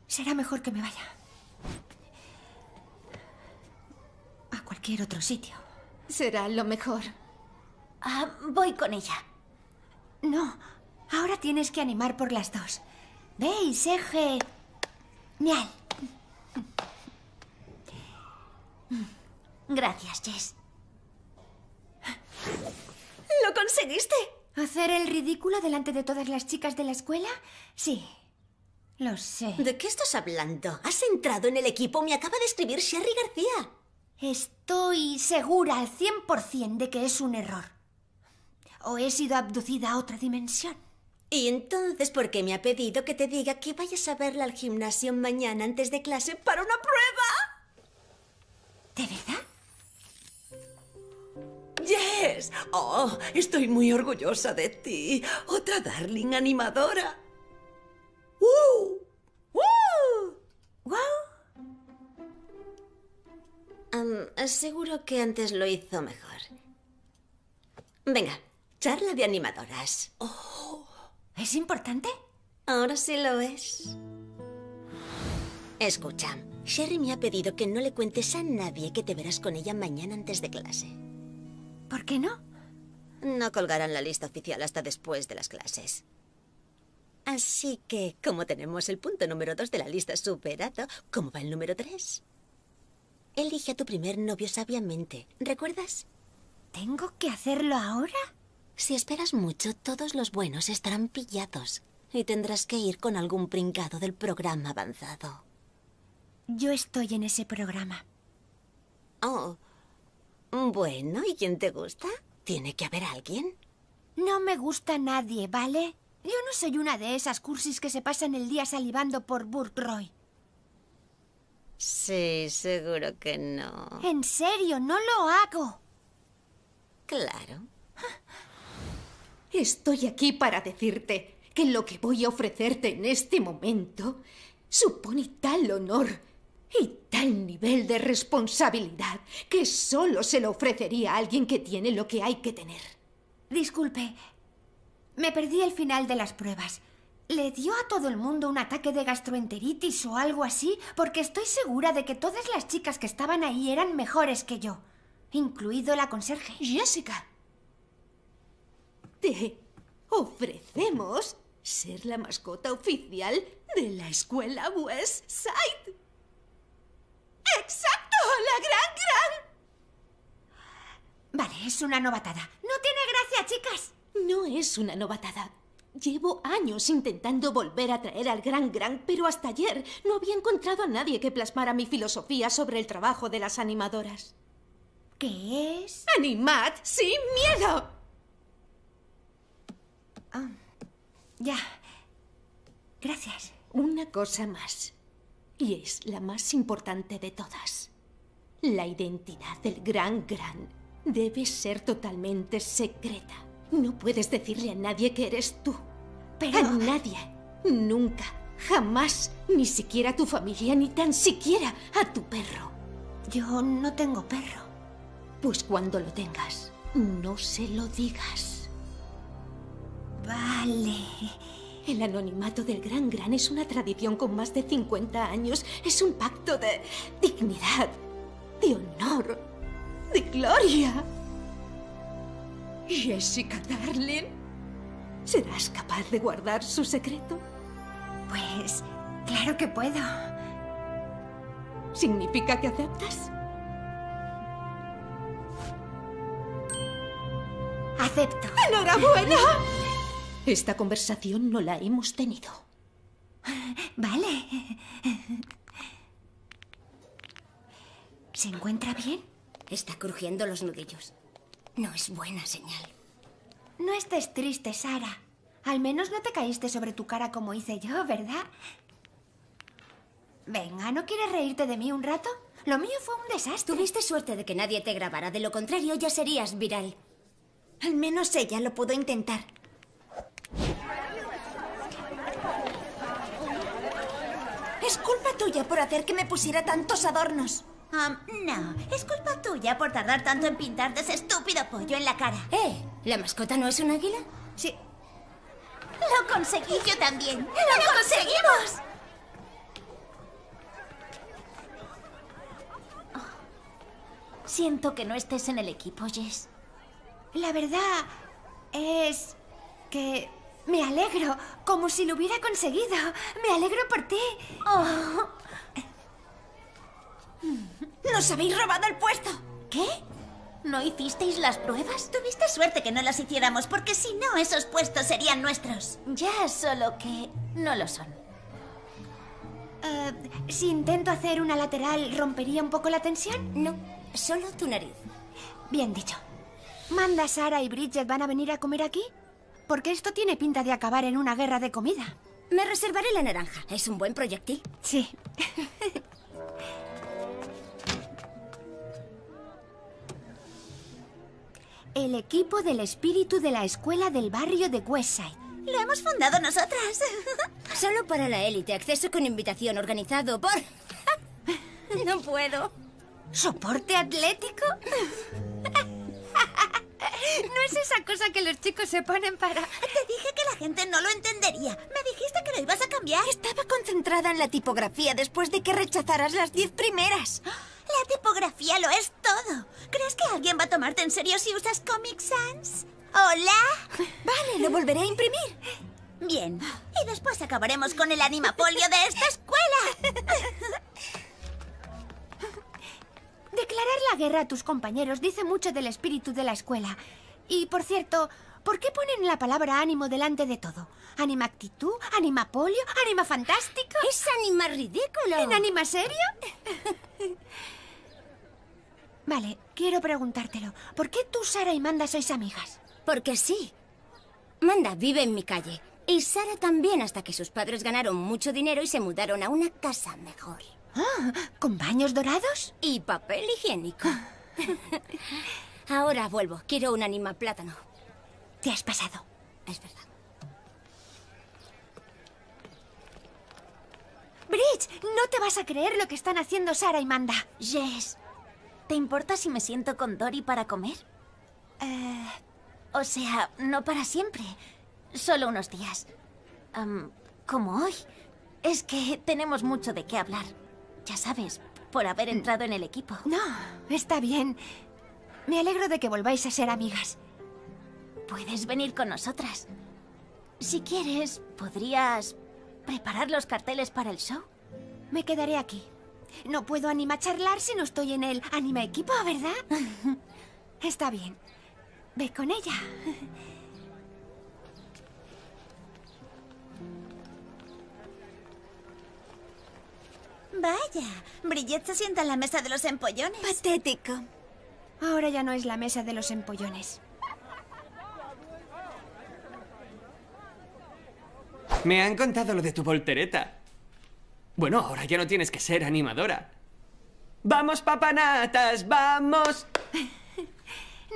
Speaker 3: será mejor que me vaya. A cualquier otro sitio.
Speaker 14: Será lo mejor.
Speaker 6: Ah, voy con ella.
Speaker 3: No, ahora tienes que animar por las dos. Ve y sé ge- genial.
Speaker 6: Gracias, Jess.
Speaker 3: ¿Lo conseguiste? ¿Hacer el ridículo delante de todas las chicas de la escuela? Sí. Lo sé.
Speaker 5: ¿De qué estás hablando? Has entrado en el equipo, me acaba de escribir Sherry García.
Speaker 3: Estoy segura al 100% de que es un error. O he sido abducida a otra dimensión.
Speaker 5: Y entonces, ¿por qué me ha pedido que te diga que vayas a verla al gimnasio mañana antes de clase para una prueba?
Speaker 3: ¿De verdad?
Speaker 2: Yes. Oh, estoy muy orgullosa de ti. Otra darling animadora. ¡Uh! ¡Uh!
Speaker 5: ¡Wow! Seguro que antes lo hizo mejor. Venga, charla de animadoras.
Speaker 3: ¿Es importante?
Speaker 5: Ahora sí lo es. Escucha, Sherry me ha pedido que no le cuentes a nadie que te verás con ella mañana antes de clase.
Speaker 3: ¿Por qué no?
Speaker 5: No colgarán la lista oficial hasta después de las clases. Así que, como tenemos el punto número dos de la lista superado, ¿cómo va el número tres? Elige a tu primer novio sabiamente. ¿Recuerdas?
Speaker 3: ¿Tengo que hacerlo ahora?
Speaker 5: Si esperas mucho, todos los buenos estarán pillados. Y tendrás que ir con algún pringado del programa avanzado.
Speaker 3: Yo estoy en ese programa.
Speaker 5: Oh. Bueno, ¿y quién te gusta? ¿Tiene que haber alguien?
Speaker 3: No me gusta nadie, ¿vale? Yo no soy una de esas cursis que se pasan el día salivando por Burke Roy.
Speaker 5: Sí, seguro que no.
Speaker 3: En serio, no lo hago.
Speaker 5: Claro. [laughs]
Speaker 14: Estoy aquí para decirte que lo que voy a ofrecerte en este momento supone tal honor y tal nivel de responsabilidad que solo se lo ofrecería a alguien que tiene lo que hay que tener.
Speaker 3: Disculpe, me perdí el final de las pruebas. ¿Le dio a todo el mundo un ataque de gastroenteritis o algo así? Porque estoy segura de que todas las chicas que estaban ahí eran mejores que yo, incluido la conserje.
Speaker 14: Jessica, te ofrecemos ser la mascota oficial de la escuela West Side. ¡Exacto! ¡La gran, gran!
Speaker 3: Vale, es una novatada. No tiene gracia, chicas.
Speaker 14: No es una novatada. Llevo años intentando volver a traer al gran gran, pero hasta ayer no había encontrado a nadie que plasmara mi filosofía sobre el trabajo de las animadoras.
Speaker 3: ¿Qué es?
Speaker 14: ¡Animad sin miedo!
Speaker 3: Ah, ya. Gracias.
Speaker 14: Una cosa más. Y es la más importante de todas. La identidad del gran gran debe ser totalmente secreta. No puedes decirle a nadie que eres tú.
Speaker 3: Pero...
Speaker 14: A nadie. Nunca. Jamás. Ni siquiera a tu familia, ni tan siquiera a tu perro.
Speaker 3: Yo no tengo perro.
Speaker 14: Pues cuando lo tengas, no se lo digas.
Speaker 3: Vale.
Speaker 14: El anonimato del Gran Gran es una tradición con más de 50 años. Es un pacto de dignidad, de honor, de gloria. Jessica, darling, ¿serás capaz de guardar su secreto?
Speaker 3: Pues claro que puedo.
Speaker 14: ¿Significa que aceptas?
Speaker 3: Acepto.
Speaker 14: ¡Enhorabuena! Esta conversación no la hemos tenido.
Speaker 3: Vale. ¿Se encuentra bien?
Speaker 10: Está crujiendo los nudillos. No es buena señal.
Speaker 3: No estés triste, Sara. Al menos no te caíste sobre tu cara como hice yo, ¿verdad? Venga, ¿no quieres reírte de mí un rato? Lo mío fue un desastre.
Speaker 10: Tuviste suerte de que nadie te grabara. De lo contrario, ya serías viral. Al menos ella lo pudo intentar. Es culpa tuya por hacer que me pusiera tantos adornos.
Speaker 11: No, es culpa tuya por tardar tanto en pintarte ese estúpido pollo en la cara.
Speaker 10: ¿Eh? ¿La mascota no es un águila?
Speaker 3: Sí.
Speaker 11: Lo conseguí yo también. ¡Lo, conseguimos!
Speaker 6: Siento que no estés en el equipo, Jess.
Speaker 3: La verdad es que me alegro, como si lo hubiera conseguido. Me alegro por ti.
Speaker 11: Oh.
Speaker 10: ¡Nos habéis robado el puesto!
Speaker 6: ¿Qué? ¿No hicisteis las pruebas?
Speaker 11: Tuviste suerte que no las hiciéramos, porque si no, esos puestos serían nuestros.
Speaker 6: Ya, solo que no lo son.
Speaker 3: Eh, si intento hacer una lateral, ¿rompería un poco la tensión?
Speaker 10: No, solo tu nariz.
Speaker 3: Bien dicho. ¿Manda Sara y Bridget van a venir a comer aquí? Porque esto tiene pinta de acabar en una guerra de comida.
Speaker 10: Me reservaré la naranja. ¿Es un buen proyectil?
Speaker 3: Sí. El equipo del espíritu de la escuela del barrio de Westside.
Speaker 11: Lo hemos fundado nosotras. [laughs]
Speaker 10: Solo para la élite. Acceso con invitación organizado por... [laughs] no puedo.
Speaker 3: ¿Soporte atlético? [laughs] No es esa cosa que los chicos se ponen para...
Speaker 11: Te dije que la gente no lo entendería. Me dijiste que lo ibas a cambiar.
Speaker 5: Estaba concentrada en la tipografía después de que rechazaras las diez primeras.
Speaker 11: La tipografía lo es todo. ¿Crees que alguien va a tomarte en serio si usas Comic Sans? ¿Hola?
Speaker 5: Vale, lo volveré a imprimir.
Speaker 11: Bien. Y después acabaremos con el animapolio de esta escuela.
Speaker 3: Declarar la guerra a tus compañeros dice mucho del espíritu de la escuela. Y, por cierto, ¿por qué ponen la palabra ánimo delante de todo? ¿Anima actitud? ¿Anima polio? ¿Anima fantástico?
Speaker 10: Es anima ridículo.
Speaker 3: ¿En anima serio? [laughs] vale, quiero preguntártelo. ¿Por qué tú, Sara y Manda sois amigas?
Speaker 10: Porque sí. Manda vive en mi calle. Y Sara también hasta que sus padres ganaron mucho dinero y se mudaron a una casa mejor.
Speaker 3: Ah, ¿Con baños dorados?
Speaker 10: Y papel higiénico. [laughs] Ahora vuelvo. Quiero un anima plátano.
Speaker 3: Te has pasado.
Speaker 10: Es verdad.
Speaker 3: Bridge, no te vas a creer lo que están haciendo Sara y Manda.
Speaker 6: Jess, ¿te importa si me siento con Dory para comer?
Speaker 3: Eh,
Speaker 6: O sea, no para siempre. Solo unos días. Como hoy. Es que tenemos mucho de qué hablar. Ya sabes, por haber entrado en el equipo.
Speaker 3: no, está bien. Me alegro de que volváis a ser amigas.
Speaker 6: Puedes venir con nosotras. Si quieres, podrías preparar los carteles para el show.
Speaker 3: Me quedaré aquí. No puedo anima charlar si no estoy en el anima equipo, ¿verdad? [laughs] Está bien. Ve con ella.
Speaker 11: Vaya, Bridget se sienta en la mesa de los empollones.
Speaker 5: Patético.
Speaker 3: Ahora ya no es la mesa de los empollones.
Speaker 13: Me han contado lo de tu voltereta. Bueno, ahora ya no tienes que ser animadora. ¡Vamos, papanatas! ¡Vamos! [laughs]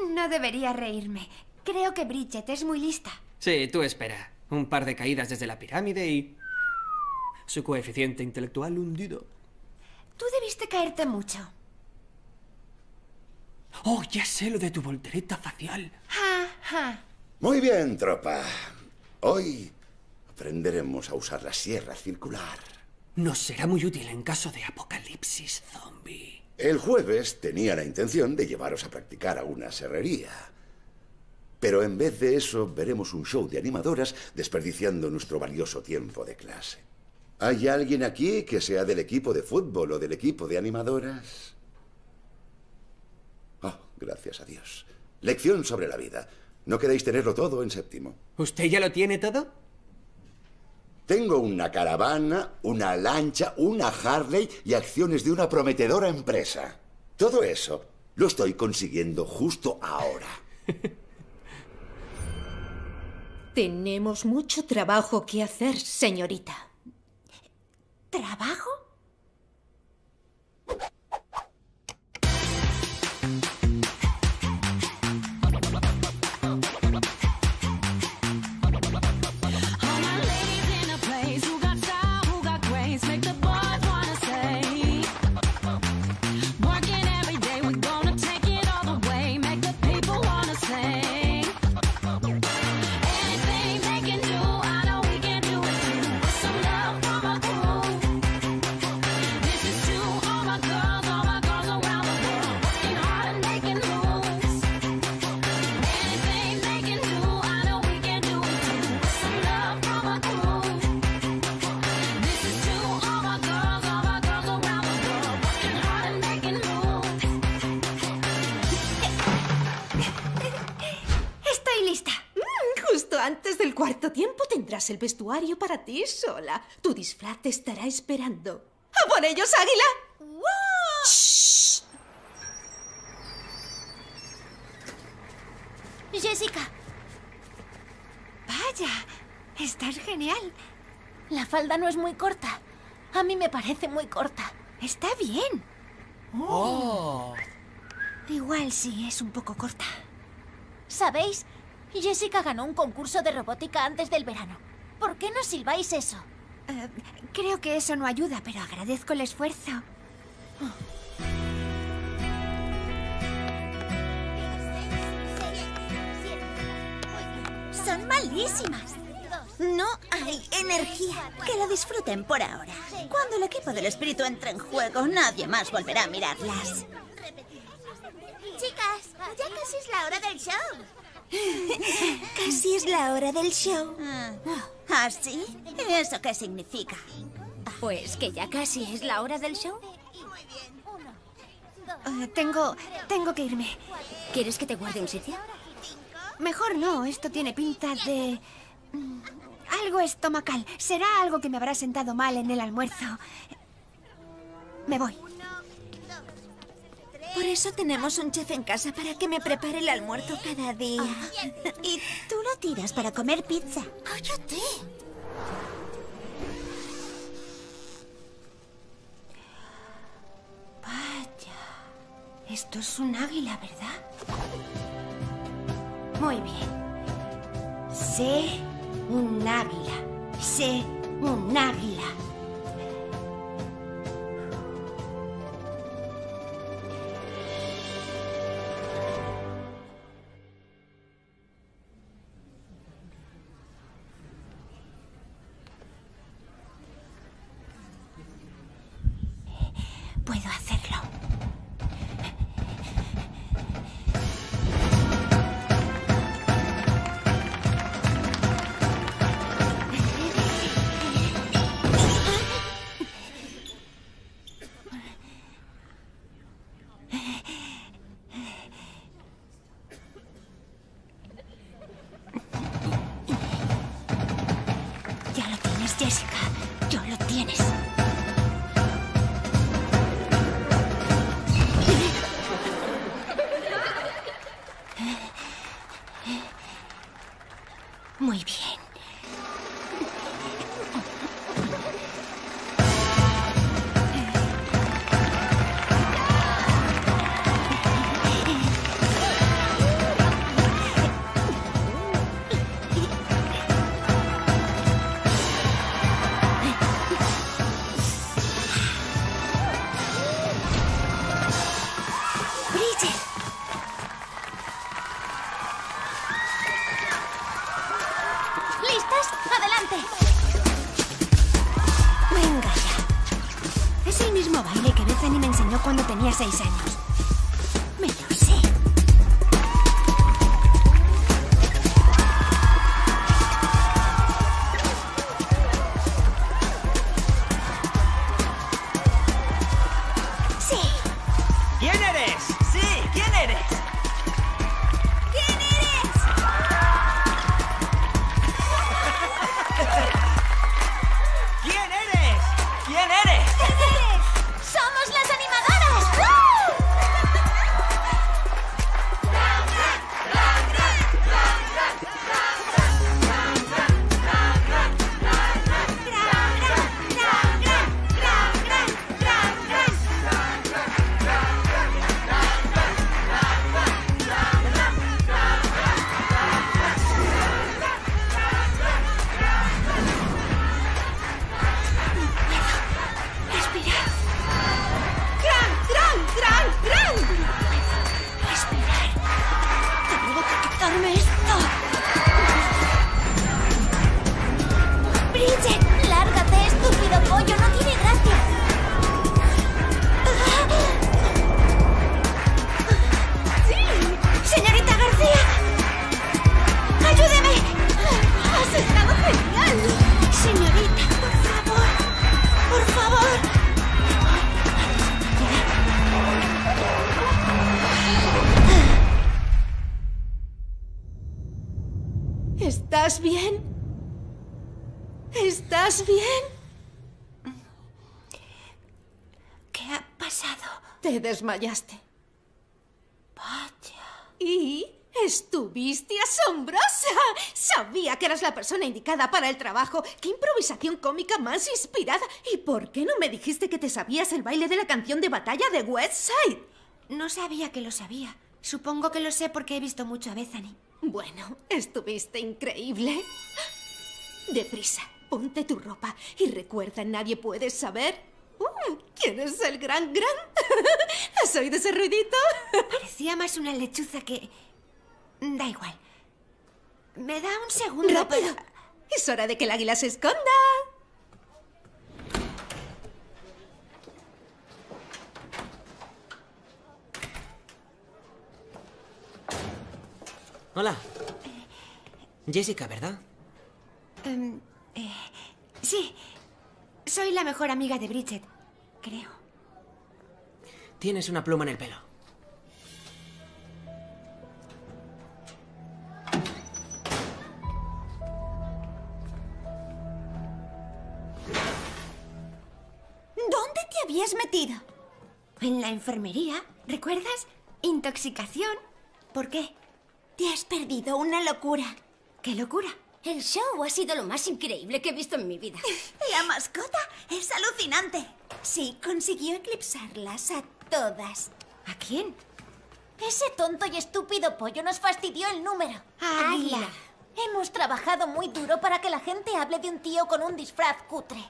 Speaker 3: No debería reírme. Creo que Bridget es muy lista.
Speaker 13: Sí, tú espera. Un par de caídas desde la pirámide y... Su coeficiente intelectual hundido.
Speaker 3: Tú debiste caerte mucho.
Speaker 13: Oh, ya sé lo de tu voltereta facial.
Speaker 3: Ja, ja.
Speaker 1: Muy bien, tropa. Hoy aprenderemos a usar la sierra circular.
Speaker 13: Nos será muy útil en caso de apocalipsis zombie.
Speaker 1: El jueves tenía la intención de llevaros a practicar a una serrería. Pero en vez de eso, veremos un show de animadoras desperdiciando nuestro valioso tiempo de clase. ¿Hay alguien aquí que sea del equipo de fútbol o del equipo de animadoras? Oh, gracias a Dios. Lección sobre la vida. No queréis tenerlo todo en séptimo.
Speaker 13: ¿Usted ya lo tiene todo?
Speaker 1: Tengo una caravana, una lancha, una Harley y acciones de una prometedora empresa. Todo eso lo estoy consiguiendo justo ahora. [laughs]
Speaker 14: Tenemos mucho trabajo que hacer, señorita.
Speaker 3: ¿Trabajo?
Speaker 14: Cuarto tiempo tendrás el vestuario para ti sola. Tu disfraz te estará esperando. ¡A por ellos, Águila! ¡Shh!
Speaker 6: Jessica.
Speaker 3: Vaya, estás genial.
Speaker 6: La falda no es muy corta. A mí me parece muy corta.
Speaker 3: Está bien.
Speaker 13: Oh.
Speaker 3: Igual sí, es un poco corta.
Speaker 6: ¿Sabéis? Jessica ganó un concurso de robótica antes del verano. ¿Por qué no silbáis eso?
Speaker 3: Eh, creo que eso no ayuda, pero agradezco el esfuerzo.
Speaker 11: Son malísimas. No hay energía. Que lo disfruten por ahora. Cuando el equipo del espíritu entre en juego, nadie más volverá a mirarlas.
Speaker 10: Chicas, ya casi es la hora del show. [gasps]
Speaker 11: Casi es la hora del show. ¿Ah, sí? ¿Eso qué significa?
Speaker 10: Pues que ya casi es la hora del show.
Speaker 3: Eh, tengo, tengo que irme.
Speaker 10: ¿Quieres que te guarde un sitio?
Speaker 3: Mejor no, esto tiene pinta de... mm, Algo estomacal. Será algo que me habrá sentado mal en el almuerzo. Me voy.
Speaker 11: Por eso tenemos un chef en casa para que me prepare el almuerzo cada día. Y tú lo tiras para comer pizza. ¡Cállate!
Speaker 3: Vaya. Esto es un águila, ¿verdad? Muy bien. Sé un águila. Sé un águila.
Speaker 14: 666. Desmayaste.
Speaker 3: Vaya.
Speaker 14: Y estuviste asombrosa. Sabía que eras la persona indicada para el trabajo. ¡Qué improvisación cómica más inspirada! ¿Y por qué no me dijiste que te sabías el baile de la canción de batalla de West Side?
Speaker 3: No sabía que lo sabía. Supongo que lo sé porque he visto mucho a Bethany.
Speaker 14: Bueno, estuviste increíble. Deprisa, ponte tu ropa y recuerda, nadie puede saber. Uh, ¿Quién es el gran gran? [laughs] ¿Has oído ese ruidito? [laughs]
Speaker 3: Parecía más una lechuza que... Da igual. Me da un segundo
Speaker 14: ¡Rápido!
Speaker 3: para-
Speaker 14: Es hora de que el águila se esconda.
Speaker 8: Hola. Jessica, ¿verdad?
Speaker 3: Em, eh, sí. Soy la mejor amiga de Bridget. Creo.
Speaker 8: Tienes una pluma en el pelo.
Speaker 11: ¿Dónde te habías metido?
Speaker 3: En la enfermería. ¿Recuerdas? Intoxicación. ¿Por qué?
Speaker 11: Te has perdido una locura.
Speaker 3: ¿Qué locura?
Speaker 10: El show ha sido lo más increíble que he visto en mi vida. [laughs]
Speaker 11: La mascota es alucinante. Sí, consiguió eclipsarlas a todas.
Speaker 3: ¿A quién?
Speaker 6: Ese tonto y estúpido pollo nos fastidió el número.
Speaker 3: Águila.
Speaker 6: Hemos trabajado muy duro para que la gente hable de un tío con un disfraz cutre.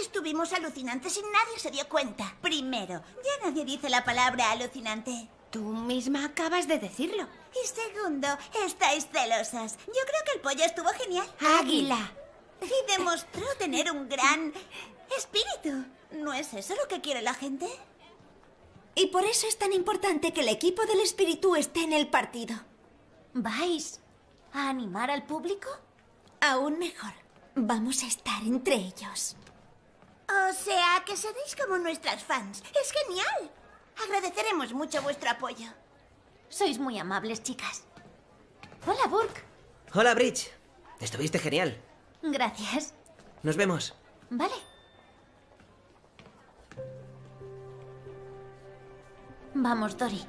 Speaker 11: Estuvimos alucinantes y nadie se dio cuenta. Primero, ya nadie dice la palabra alucinante.
Speaker 3: Tú misma acabas de decirlo.
Speaker 11: Y segundo, estáis celosas. Yo creo que el pollo estuvo genial.
Speaker 3: Águila.
Speaker 11: Y demostró tener un gran espíritu. ¿No es eso lo que quiere la gente?
Speaker 5: Y por eso es tan importante que el equipo del espíritu esté en el partido.
Speaker 6: ¿Vais a animar al público?
Speaker 5: Aún mejor, vamos a estar entre ellos.
Speaker 11: O sea, que seréis como nuestras fans. Es genial. Agradeceremos mucho vuestro apoyo.
Speaker 6: Sois muy amables, chicas. Hola, Burke.
Speaker 8: Hola, Bridge. Estuviste genial.
Speaker 6: Gracias.
Speaker 8: Nos vemos.
Speaker 6: Vale. Vamos, Dory.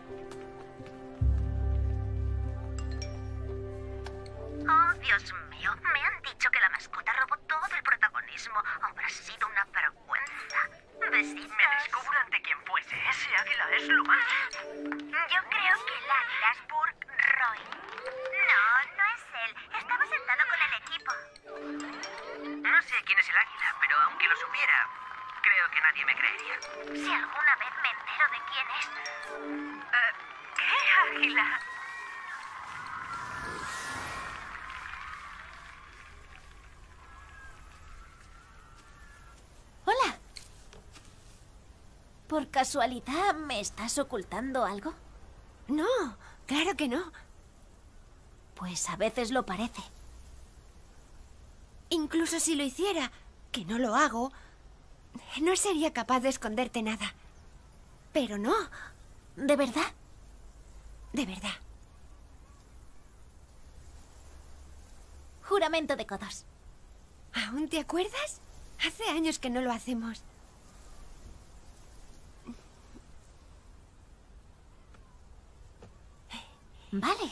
Speaker 16: Oh, Dios mío, me han dicho que la mascota robó todo el protagonismo. Habrá sido una vergüenza. Me descubro ante quien fuese. Ese águila es lo más. Yo creo que el águila es Burke Roy. No, no es él. Estaba sentado con el equipo. No sé quién es el águila, pero aunque lo supiera, creo que nadie me creería. Si alguna vez me entero de quién es. Eh, ¿Qué águila?
Speaker 6: ¿Por casualidad me estás ocultando algo?
Speaker 3: No, claro que no.
Speaker 6: Pues a veces lo parece.
Speaker 3: Incluso si lo hiciera, que no lo hago, no sería capaz de esconderte nada. Pero no.
Speaker 6: ¿De verdad?
Speaker 3: De verdad.
Speaker 6: Juramento de codos.
Speaker 3: ¿Aún te acuerdas? Hace años que no lo hacemos.
Speaker 6: Vale.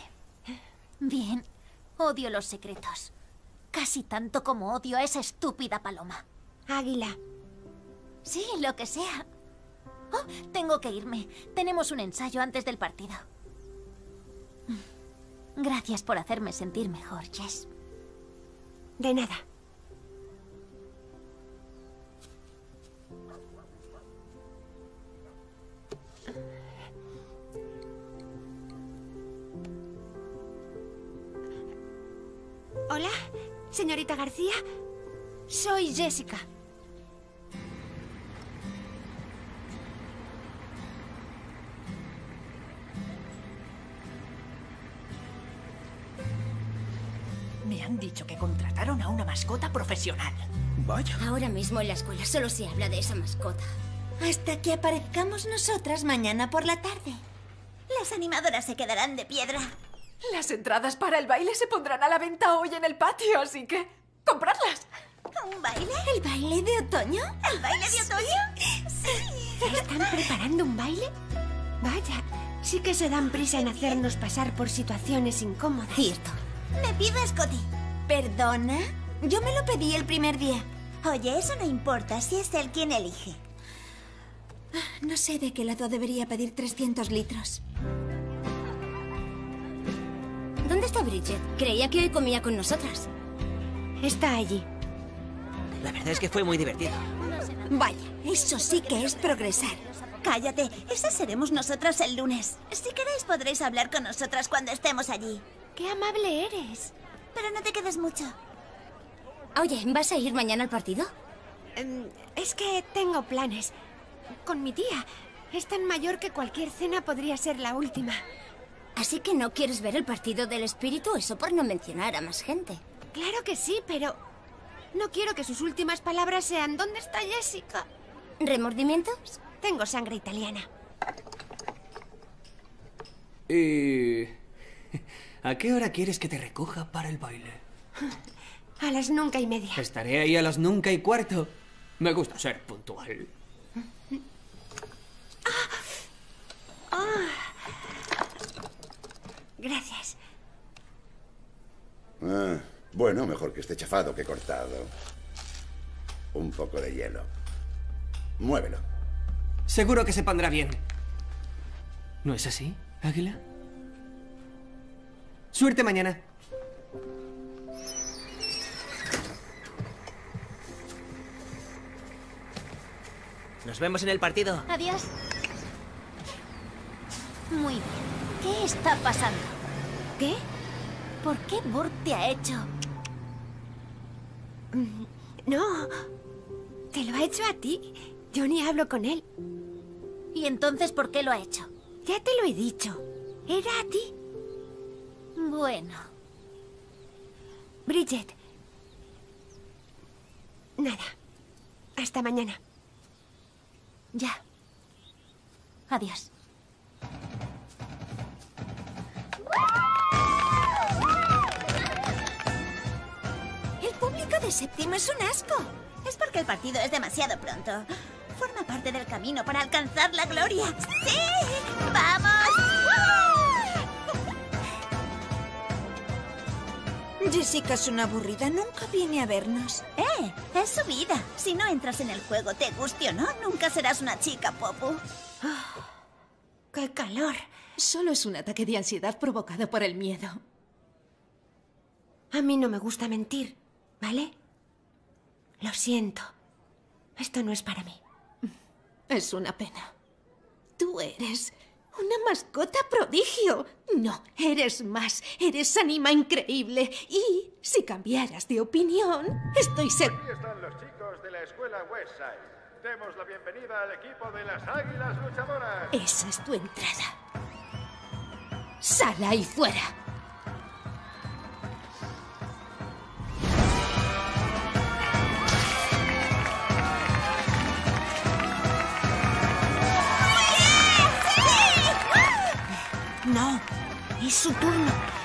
Speaker 6: Bien. Odio los secretos. Casi tanto como odio a esa estúpida paloma.
Speaker 3: Águila.
Speaker 6: Sí, lo que sea. Oh, tengo que irme. Tenemos un ensayo antes del partido. Gracias por hacerme sentir mejor, Jess.
Speaker 3: De nada. Hola, señorita García. Soy Jessica.
Speaker 17: Me han dicho que contrataron a una mascota profesional.
Speaker 10: Vaya. Ahora mismo en la escuela solo se habla de esa mascota.
Speaker 5: Hasta que aparezcamos nosotras mañana por la tarde.
Speaker 11: Las animadoras se quedarán de piedra.
Speaker 9: Las entradas para el baile se pondrán a la venta hoy en el patio, así que...
Speaker 14: comprarlas.
Speaker 11: ¿Un baile?
Speaker 5: ¿El baile de otoño?
Speaker 11: ¿El baile de otoño? Sí.
Speaker 3: ¿Están preparando un baile? Vaya, sí que se dan prisa en hacernos pasar por situaciones incómodas.
Speaker 5: Cierto.
Speaker 11: Me pido a Scotty.
Speaker 5: ¿Perdona? Yo me lo pedí el primer día.
Speaker 11: Oye, eso no importa si es él quien elige.
Speaker 5: No sé de qué lado debería pedir 300 litros.
Speaker 10: ¿Dónde está Bridget? Creía que hoy comía con nosotras.
Speaker 3: Está allí.
Speaker 8: La verdad es que fue muy divertido.
Speaker 5: Vaya, eso sí que es progresar.
Speaker 11: Cállate, esas seremos nosotras el lunes. Si queréis podréis hablar con nosotras cuando estemos allí.
Speaker 3: ¡Qué amable eres!
Speaker 11: Pero no te quedes mucho.
Speaker 10: Oye, ¿vas a ir mañana al partido?
Speaker 3: Em, es que tengo planes. Con mi tía. Es tan mayor que cualquier cena podría ser la última.
Speaker 10: Así que no quieres ver el partido del espíritu, eso por no mencionar a más gente.
Speaker 3: Claro que sí, pero no quiero que sus últimas palabras sean ¿Dónde está Jessica?
Speaker 10: ¿Remordimientos?
Speaker 3: Tengo sangre italiana.
Speaker 13: ¿Y [laughs] a qué hora quieres que te recoja para el baile?
Speaker 3: A las nunca y media.
Speaker 13: Estaré ahí a las nunca y cuarto. Me gusta ser puntual.
Speaker 3: Ah. Gracias.
Speaker 1: Ah, bueno, mejor que esté chafado que cortado. Un poco de hielo. Muévelo.
Speaker 13: Seguro que se pondrá bien. ¿No es así, Águila? Suerte mañana.
Speaker 8: Nos vemos en el partido.
Speaker 6: Adiós. Muy bien. ¿Qué está pasando?
Speaker 3: ¿Qué?
Speaker 6: ¿Por qué Burt te ha hecho?
Speaker 3: No. Te lo ha hecho a ti. Yo ni hablo con él.
Speaker 6: ¿Y entonces por qué lo ha hecho?
Speaker 3: Ya te lo he dicho. Era a ti.
Speaker 6: Bueno.
Speaker 3: Bridget. Nada. Hasta mañana.
Speaker 6: Ya. Adiós.
Speaker 5: De séptimo es un asco.
Speaker 11: Es porque el partido es demasiado pronto. Forma parte del camino para alcanzar la gloria. ¡Sí! ¡Vamos!
Speaker 5: Jessica es una aburrida, nunca viene a vernos.
Speaker 11: ¡Eh! Es su vida. Si no entras en el juego, te guste o no, nunca serás una chica, Popu.
Speaker 3: ¡Qué calor!
Speaker 14: Solo es un ataque de ansiedad provocado por el miedo.
Speaker 3: A mí no me gusta mentir, ¿vale? Lo siento. Esto no es para mí.
Speaker 14: Es una pena. Tú eres una mascota prodigio. No, eres más. Eres anima increíble. Y si cambiaras de opinión, estoy seguro.
Speaker 18: Aquí están los chicos de la escuela Westside. Demos la bienvenida al equipo de las Águilas Luchadoras.
Speaker 14: Esa es tu entrada. Sal ahí fuera.
Speaker 3: Es su turno.
Speaker 6: ¡Vamos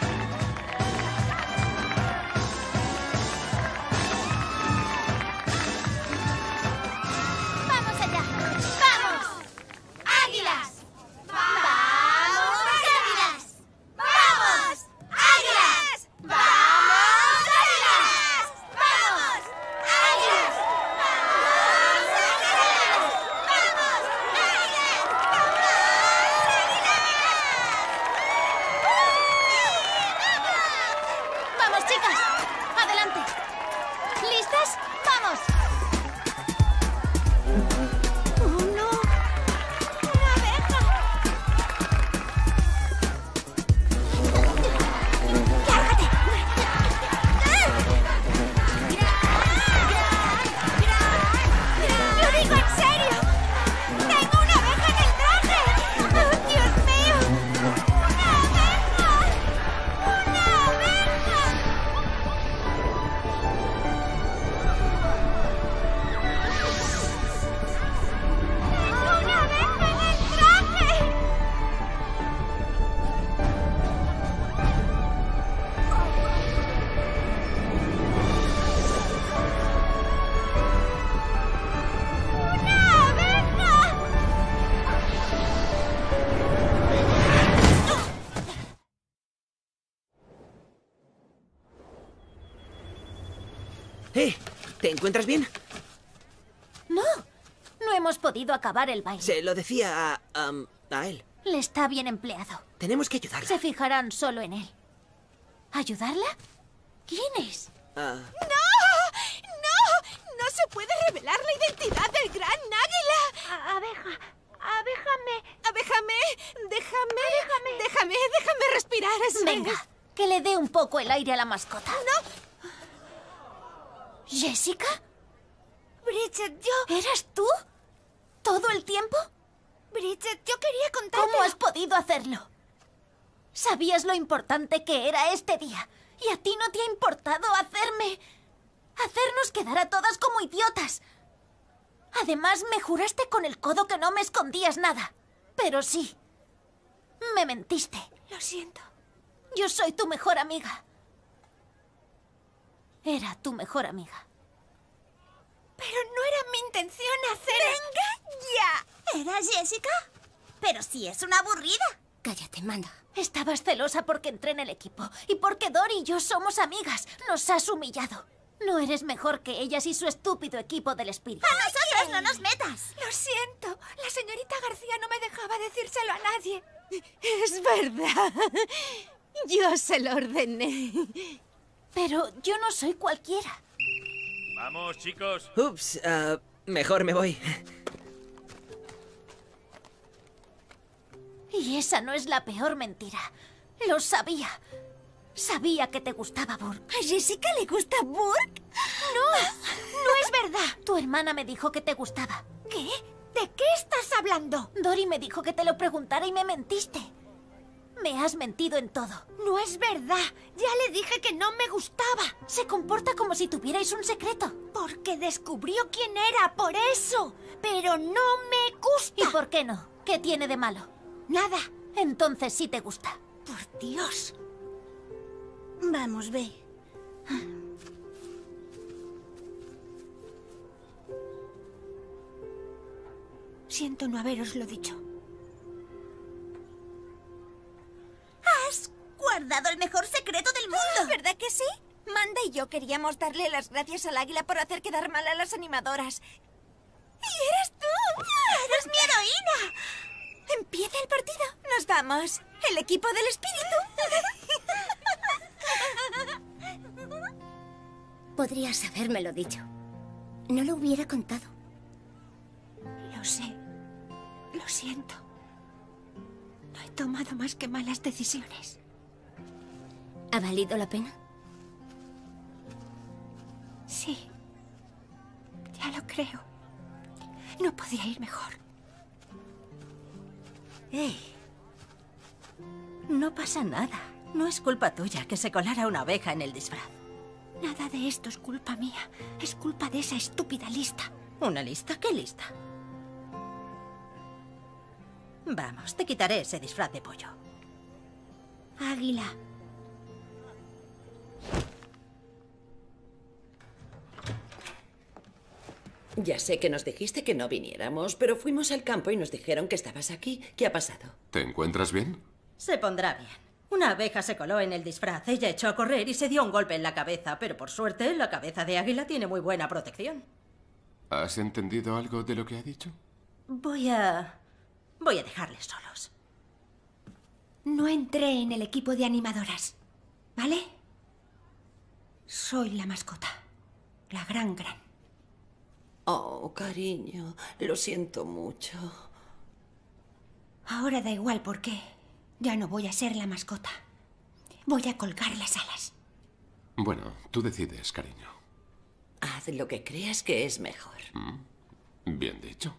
Speaker 8: ¿Te encuentras bien?
Speaker 6: No, no hemos podido acabar el baile.
Speaker 8: Se lo decía a, am, a él.
Speaker 6: Le está bien empleado.
Speaker 8: Tenemos que ayudarla.
Speaker 6: Se fijarán solo en él. ¿Ayudarla? ¿Quién es?
Speaker 8: Ah,
Speaker 14: ¡No! ¡No! ¡No se puede revelar la identidad del gran águila!
Speaker 3: abeja, abéjame.
Speaker 14: Abéjame, déjame, déjame, déjame, déjame respirar. eso
Speaker 6: Venga,
Speaker 14: es.
Speaker 6: que le dé un poco el aire a la mascota.
Speaker 14: No.
Speaker 6: ¿Jessica?
Speaker 3: Bridget, yo...
Speaker 6: ¿Eras tú? ¿Todo el tiempo?
Speaker 3: Bridget, yo quería contarte...
Speaker 6: ¿Cómo has podido hacerlo? Sabías lo importante que era este día. Y a ti no te ha importado hacerme... Hacernos quedar a todas como idiotas. Además, me juraste con el codo que no me escondías nada. Pero sí. Me mentiste.
Speaker 3: Lo siento.
Speaker 6: Yo soy tu mejor amiga. Era tu mejor amiga.
Speaker 3: Pero no era mi intención hacer...
Speaker 11: ¡Venga ya! ¿Eras Jessica? Pero si es una aburrida.
Speaker 10: Cállate, manda.
Speaker 6: Estabas celosa porque entré en el equipo y porque Dory y yo somos amigas. Nos has humillado. No eres mejor que ellas y su estúpido equipo del espíritu.
Speaker 11: A nosotros no nos metas.
Speaker 3: Lo siento. La señorita García no me dejaba decírselo a nadie.
Speaker 14: Es verdad. Yo se lo ordené.
Speaker 6: Pero yo no soy cualquiera.
Speaker 19: Vamos, chicos.
Speaker 8: ups, ah, mejor me voy.
Speaker 6: Y esa no es la peor mentira. Lo sabía. Sabía que te gustaba Burke.
Speaker 11: ¿A Jessica le gusta Burke?
Speaker 6: No, no es verdad. Tu hermana me dijo que te gustaba.
Speaker 3: ¿Qué? ¿De qué estás hablando?
Speaker 6: Dory me dijo que te lo preguntara y me mentiste. Me has mentido en todo.
Speaker 3: No es verdad. Ya le dije que no me gustaba.
Speaker 6: Se comporta como si tuvierais un secreto.
Speaker 3: Porque descubrió quién era, por eso. Pero no me gusta.
Speaker 6: ¿Y por qué no? ¿Qué tiene de malo?
Speaker 3: Nada.
Speaker 6: Entonces sí te gusta.
Speaker 3: Por Dios.
Speaker 11: Vamos, ve.
Speaker 3: Siento no haberoslo dicho.
Speaker 11: Has guardado el mejor secreto del mundo.
Speaker 10: ¿Verdad que sí? Manda y yo queríamos darle las gracias al águila por hacer quedar mal a las animadoras. ¡Y eres tú!
Speaker 11: ¡Eres mi heroína!
Speaker 10: Empieza el partido. Nos vamos. El equipo del espíritu. Podrías habérmelo dicho. No lo hubiera contado.
Speaker 3: Lo sé. Lo siento. He tomado más que malas decisiones.
Speaker 10: ¿Ha valido la pena?
Speaker 3: Sí. Ya lo creo. No podía ir mejor.
Speaker 15: ¡Ey! No pasa nada. No es culpa tuya que se colara una abeja en el disfraz.
Speaker 3: Nada de esto es culpa mía. Es culpa de esa estúpida lista.
Speaker 15: ¿Una lista? ¿Qué lista? Vamos, te quitaré ese disfraz de pollo.
Speaker 3: Águila.
Speaker 2: Ya sé que nos dijiste que no viniéramos, pero fuimos al campo y nos dijeron que estabas aquí. ¿Qué ha pasado?
Speaker 4: ¿Te encuentras bien?
Speaker 15: Se pondrá bien. Una abeja se coló en el disfraz, ella echó a correr y se dio un golpe en la cabeza, pero por suerte la cabeza de águila tiene muy buena protección.
Speaker 4: ¿Has entendido algo de lo que ha dicho?
Speaker 15: Voy a... voy a dejarles solos.
Speaker 3: No entré en el equipo de animadoras. ¿Vale? Soy la mascota. La gran gran.
Speaker 2: Oh, cariño, lo siento mucho.
Speaker 3: Ahora da igual por qué. Ya no voy a ser la mascota. Voy a colgar las alas.
Speaker 4: Bueno, tú decides, cariño.
Speaker 2: Haz lo que creas que es mejor.
Speaker 4: Mm, Bien dicho.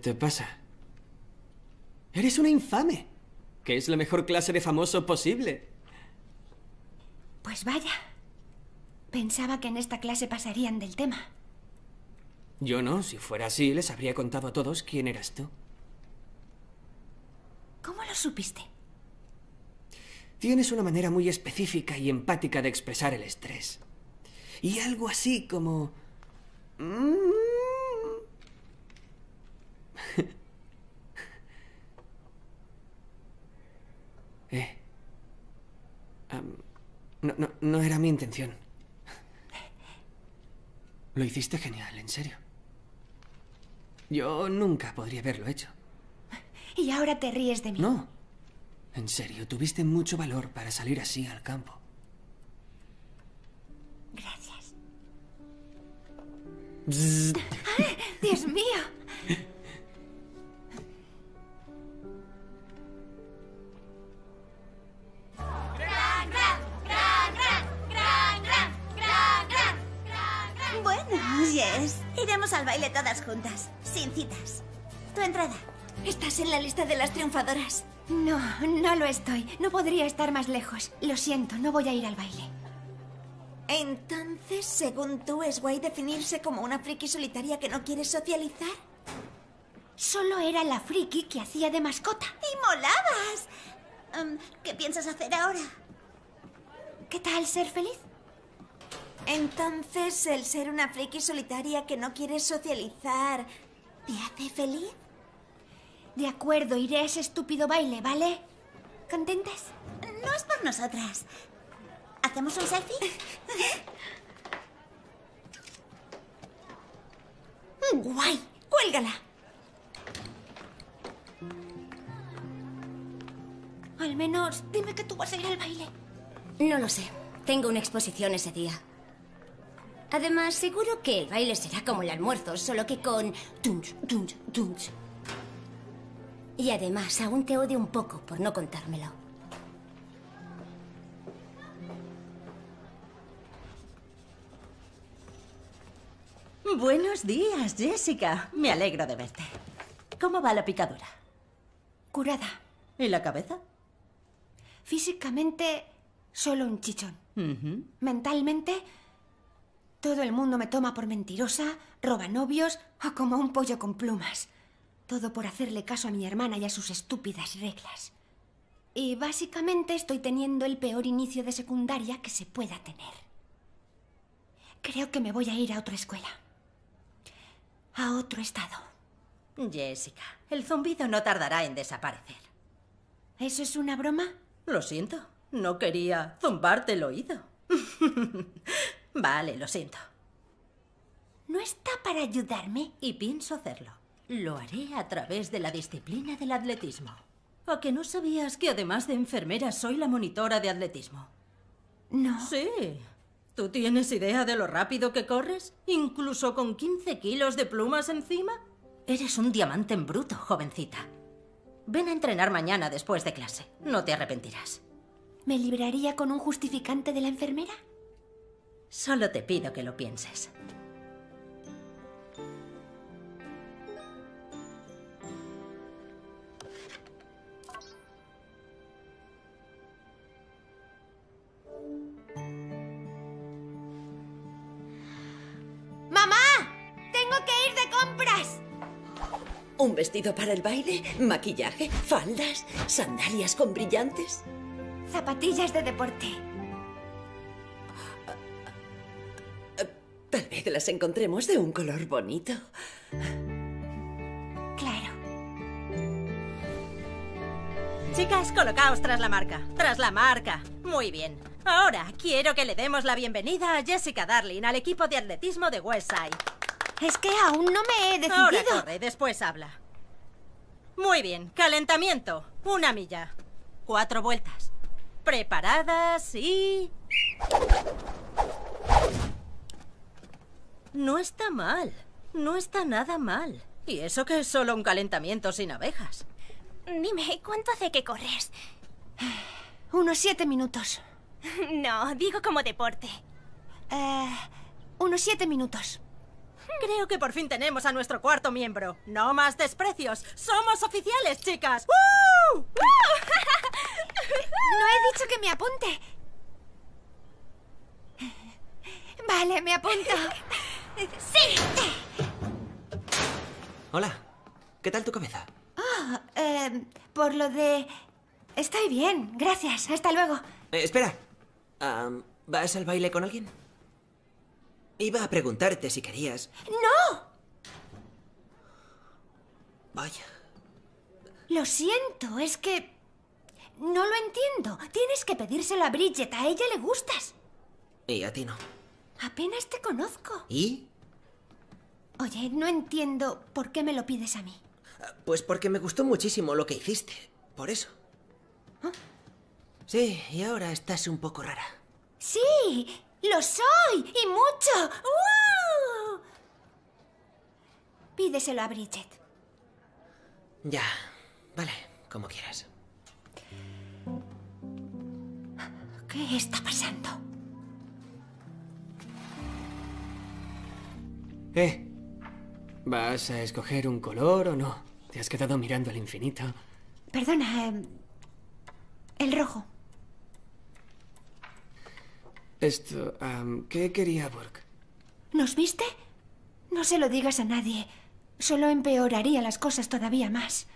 Speaker 13: Te pasa? Eres una infame. Que es la mejor clase de famoso posible.
Speaker 3: Pues vaya. Pensaba que en esta clase pasarían del tema.
Speaker 13: Yo no, si fuera así, les habría contado a todos quién eras tú.
Speaker 3: ¿Cómo lo supiste?
Speaker 13: Tienes una manera muy específica y empática de expresar el estrés. Y algo así como... Mm. [laughs] eh. No, no, no era mi intención. Lo hiciste genial, en serio. Yo nunca podría haberlo hecho.
Speaker 3: Y ahora te ríes de mí.
Speaker 13: No. En serio, tuviste mucho valor para salir así al campo.
Speaker 3: Gracias.
Speaker 13: Bzzz.
Speaker 3: ¡Ay, [laughs] Dios mío!
Speaker 11: Iremos al baile todas juntas, sin citas. Tu entrada.
Speaker 3: ¿Estás en la lista de las triunfadoras? No, no lo estoy. No podría estar más lejos. Lo siento, no voy a ir al baile.
Speaker 5: Entonces, según tú, ¿es guay definirse como una friki solitaria que no quiere socializar?
Speaker 3: Solo era la friki que hacía de mascota.
Speaker 11: ¡Y molabas! Em, ¿Qué piensas hacer ahora?
Speaker 3: ¿Qué tal ser feliz?
Speaker 5: Entonces, el ser una friki solitaria que no quiere socializar, ¿te hace feliz?
Speaker 3: De acuerdo, iré a ese estúpido baile, ¿vale? ¿Contentas?
Speaker 11: No es por nosotras. ¿Hacemos un selfie? [laughs]
Speaker 5: ¡Guay! ¡Cuélgala!
Speaker 3: Al menos dime que tú vas a ir al baile.
Speaker 10: No lo sé. Tengo una exposición ese día. Además, seguro que el baile será como el almuerzo, solo que con... tunch, tunch, tunch. Y además, aún te odio un poco por no contármelo.
Speaker 15: Buenos días, Jessica. Me alegro de verte. ¿Cómo va la picadura?
Speaker 3: Curada.
Speaker 15: ¿Y la cabeza?
Speaker 3: Físicamente, solo un chichón. Mentalmente, todo el mundo me toma por mentirosa, roba novios o como un pollo con plumas. Todo por hacerle caso a mi hermana y a sus estúpidas reglas. Y básicamente estoy teniendo el peor inicio de secundaria que se pueda tener. Creo que me voy a ir a otra escuela. A otro estado.
Speaker 15: Jessica, el zumbido no tardará en desaparecer.
Speaker 3: ¿Eso es una broma?
Speaker 15: Lo siento. No quería zumbarte el oído. [laughs] vale, lo siento.
Speaker 3: ¿No está para ayudarme?
Speaker 15: Y pienso hacerlo. Lo haré a través de la disciplina del atletismo. ¿A que no sabías que además de enfermera soy la monitora de atletismo?
Speaker 3: No.
Speaker 15: Sí. ¿Tú tienes idea de lo rápido que corres? ¿Incluso con 15 kilos de plumas encima? Eres un diamante en bruto, jovencita. Ven a entrenar mañana después de clase. No te arrepentirás.
Speaker 3: ¿Me libraría con un justificante de la enfermera?
Speaker 15: Solo te pido que lo pienses.
Speaker 3: ¡Mamá! ¡Tengo que ir de compras!
Speaker 2: ¿Un vestido para el baile? ¿Maquillaje? ¿Faldas? ¿Sandalias con brillantes?
Speaker 3: Zapatillas de deporte.
Speaker 2: Las encontremos de un color bonito.
Speaker 3: Claro.
Speaker 15: Chicas, colocaos tras la marca. Tras la marca. Muy bien. Ahora quiero que le demos la bienvenida a Jessica Darling al equipo de atletismo de Westside.
Speaker 3: Es que aún no me he decidido.
Speaker 15: Ahora corre, después habla. Muy bien, calentamiento. Una milla. Cuatro vueltas. Preparadas y... No está mal. No está nada mal. Y eso que es solo un calentamiento sin abejas.
Speaker 3: Dime, ¿cuánto hace que corres? [sighs] Unos siete minutos. [laughs]
Speaker 11: No, digo como deporte.
Speaker 3: Eh, unos siete minutos.
Speaker 15: Creo que por fin tenemos a nuestro cuarto miembro. No más desprecios. Somos oficiales, chicas. ¡Woo! [laughs]
Speaker 3: No he dicho que me apunte. [laughs] Vale, me apunto.
Speaker 11: ¡Sí!
Speaker 8: Hola. ¿Qué tal tu cabeza?
Speaker 3: Ah, eh, por lo de... Estoy bien, gracias. Hasta luego.
Speaker 8: Eh, espera. ¿Vas al baile con alguien? Iba a preguntarte si querías.
Speaker 3: ¡No!
Speaker 8: Vaya.
Speaker 3: Lo siento, es que... No lo entiendo. Tienes que pedírselo a Bridget. A ella le gustas.
Speaker 8: Y a ti no.
Speaker 3: Apenas te conozco.
Speaker 8: ¿Y?
Speaker 3: Oye, no entiendo por qué me lo pides a mí.
Speaker 8: Pues porque me gustó muchísimo lo que hiciste. Por eso. Sí, y ahora estás un poco rara.
Speaker 3: Sí, lo soy. Y mucho. ¡Uh! Pídeselo a Bridget.
Speaker 8: Ya. Vale, como quieras.
Speaker 3: ¿Qué está pasando?
Speaker 13: Eh, ¿vas a escoger un color o no? ¿Te has quedado mirando al infinito?
Speaker 3: Perdona, eh, el rojo.
Speaker 13: Esto, ¿qué quería Burke?
Speaker 3: ¿Nos viste? No se lo digas a nadie. Solo empeoraría las cosas todavía más.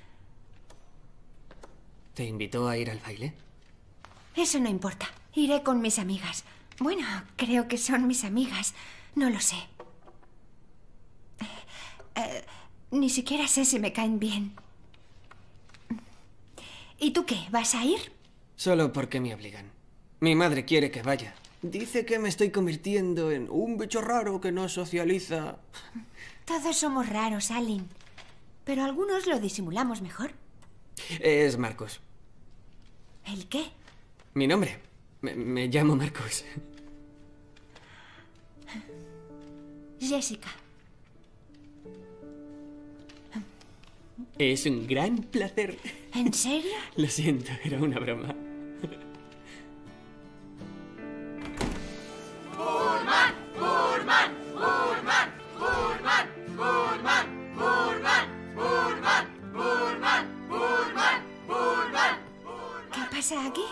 Speaker 13: ¿Te invitó a ir al baile?
Speaker 3: Eso no importa. Iré con mis amigas. Bueno, creo que son mis amigas. No lo sé. Eh, ni siquiera sé si me caen bien. ¿Y tú qué? ¿Vas a ir?
Speaker 13: Solo porque me obligan. Mi madre quiere que vaya. Dice que me estoy convirtiendo en un bicho raro que no socializa.
Speaker 3: Todos somos raros, Alin. Pero algunos lo disimulamos mejor.
Speaker 13: Es Marcos.
Speaker 3: ¿El qué?
Speaker 13: Mi nombre. Me, me llamo Marcos.
Speaker 3: Jessica.
Speaker 13: Es un gran placer.
Speaker 3: ¿En serio?
Speaker 13: Lo siento, era una broma.
Speaker 7: Burman, Burman, Burman, Burman, Burman, Burman, Burman, Burman, Burman, Burman.
Speaker 3: ¿Qué pasa aquí?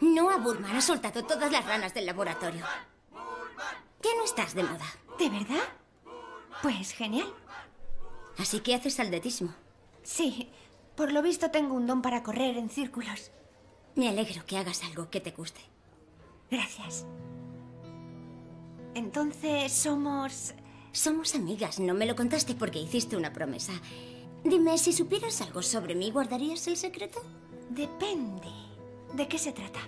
Speaker 10: Noah Burman ha soltado todas las ranas del laboratorio. Ya no estás de moda.
Speaker 3: ¿De verdad? Pues genial.
Speaker 10: Así que haces atletismo.
Speaker 3: Sí, por lo visto tengo un don para correr en círculos.
Speaker 10: Me alegro que hagas algo que te guste.
Speaker 3: Gracias. Entonces somos...
Speaker 10: Somos amigas, no me lo contaste porque hiciste una promesa. Dime, si supieras algo sobre mí, ¿guardarías el secreto?
Speaker 3: Depende. ¿De qué se trata?